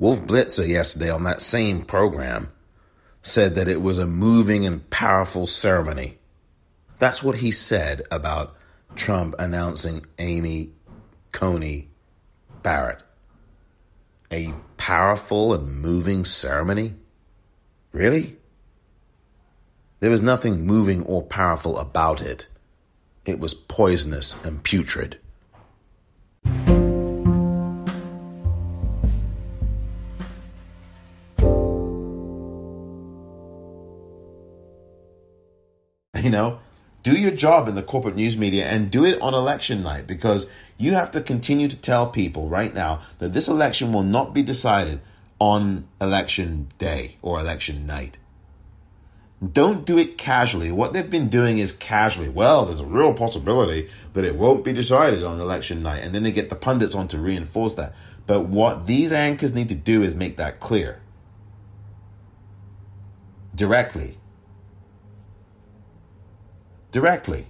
Wolf Blitzer yesterday on that same program said that it was a moving and powerful ceremony. That's what he said about Trump announcing Amy Coney Barrett. A powerful and moving ceremony? Really? There was nothing moving or powerful about it. It was poisonous and putrid. You know, do your job in the corporate news media and do it on election night because you have to continue to tell people right now that this election will not be decided on election day or election night. Don't do it casually. What they've been doing is casually. Well, there's a real possibility that it won't be decided on election night. And then they get the pundits on to reinforce that. But what these anchors need to do is make that clear directly. Directly.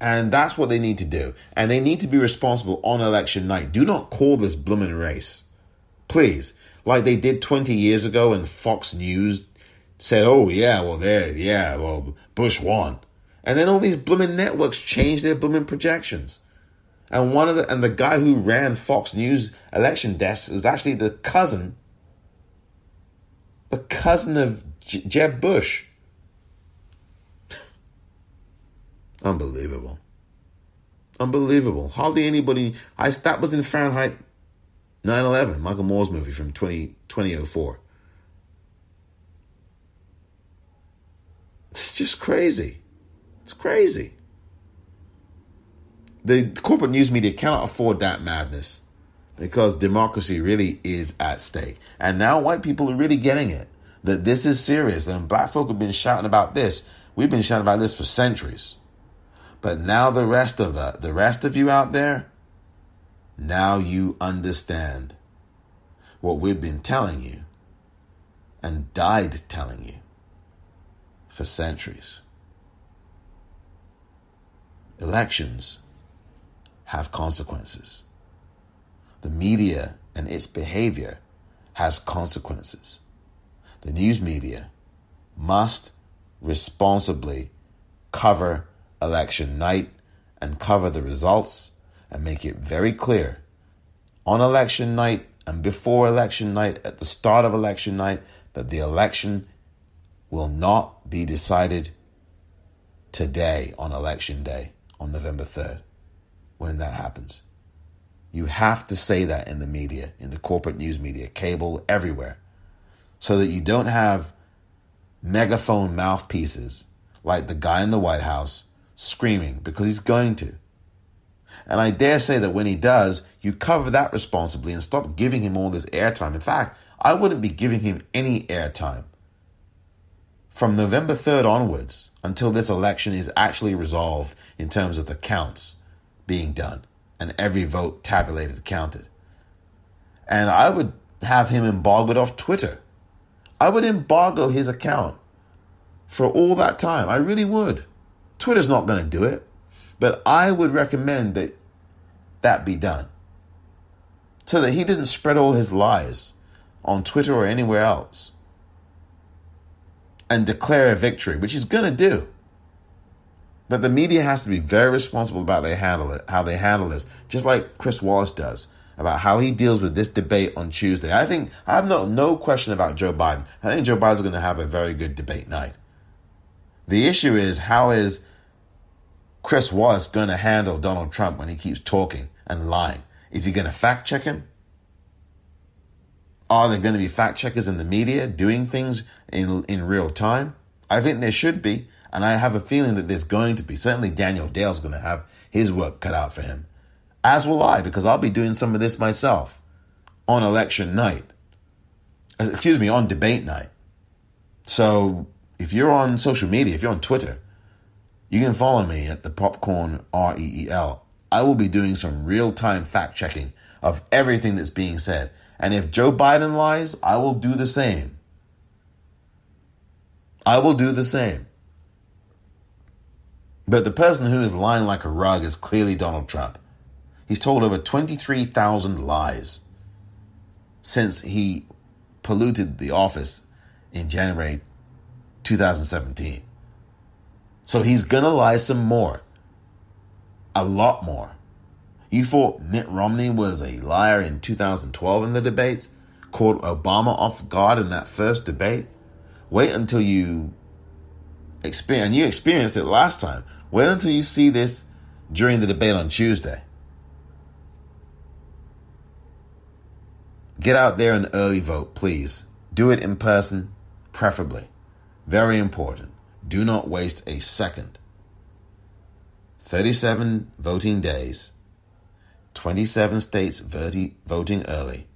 And that's what they need to do. And they need to be responsible on election night. Do not call this blooming race. Please like they did 20 years ago and Fox News said, oh, yeah, well, there, yeah, well, Bush won. And then all these blooming networks changed their blooming projections. And one of the, and the guy who ran Fox News election desk was actually the cousin, the cousin of J- Jeb Bush. Unbelievable. Unbelievable. Hardly anybody, I, that was in Fahrenheit 9 11, Michael Moore's movie from 20, 2004. It's just crazy. It's crazy. The corporate news media cannot afford that madness because democracy really is at stake. And now white people are really getting it that this is serious. And black folk have been shouting about this. We've been shouting about this for centuries. But now the rest of uh, the rest of you out there, now you understand what we've been telling you and died telling you for centuries. Elections have consequences. The media and its behavior has consequences. The news media must responsibly cover election night and cover the results and make it very clear on election night and before election night, at the start of election night, that the election will not be decided today on election day, on November 3rd, when that happens. You have to say that in the media, in the corporate news media, cable, everywhere, so that you don't have megaphone mouthpieces like the guy in the White House screaming because he's going to. And I dare say that when he does, you cover that responsibly and stop giving him all this airtime. In fact, I wouldn't be giving him any airtime from November 3rd onwards until this election is actually resolved in terms of the counts being done and every vote tabulated counted. And I would have him embargoed off Twitter. I would embargo his account for all that time. I really would. Twitter's not going to do it, but I would recommend that that be done so that he didn't spread all his lies on Twitter or anywhere else and declare a victory, which he's going to do. But the media has to be very responsible about they handle it, how they handle this, just like Chris Wallace does about how he deals with this debate on Tuesday. I think I have no no question about Joe Biden. I think Joe Biden's going to have a very good debate night. The issue is how is Chris Wallace going to handle Donald Trump when he keeps talking and lying? Is he going to fact check him? Are there going to be fact checkers in the media doing things in in real time? I think there should be, and I have a feeling that there's going to be. Certainly, Daniel Dale's going to have his work cut out for him, as will I, because I'll be doing some of this myself on election night. Uh, excuse me, on debate night. So if you're on social media, if you're on Twitter, you can follow me at the Popcorn R E E L. I will be doing some real time fact checking of everything that's being said. And if Joe Biden lies, I will do the same. I will do the same. But the person who is lying like a rug is clearly Donald Trump. He's told over 23,000 lies since he polluted the office in January 2017. So he's going to lie some more. A lot more. You thought Mitt Romney was a liar in 2012 in the debates? Caught Obama off guard in that first debate? Wait until you experience, and you experienced it last time. Wait until you see this during the debate on Tuesday. Get out there and early vote, please. Do it in person, preferably. Very important. Do not waste a second. 37 voting days, 27 states voting early,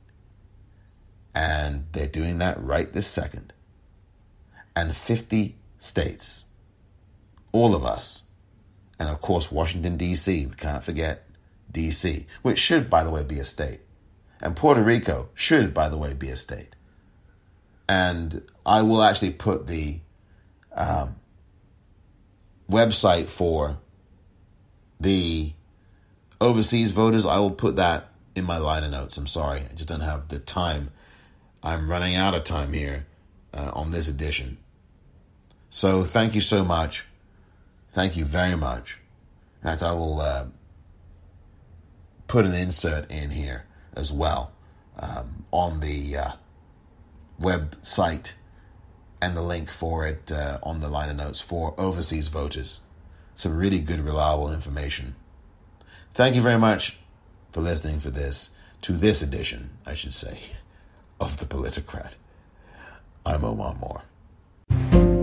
and they're doing that right this second. And 50 states, all of us, and of course, Washington, D.C., we can't forget D.C., which should, by the way, be a state. And Puerto Rico should, by the way, be a state. And I will actually put the um, website for the overseas voters. I will put that in my liner notes. I'm sorry, I just don't have the time. I'm running out of time here uh, on this edition. So thank you so much. Thank you very much. And I will uh, put an insert in here as well um, on the uh, website and the link for it uh, on the liner notes for overseas voters. Some really good, reliable information. Thank you very much for listening for this to this edition, I should say, of the Politicrat. I'm Omar Moore.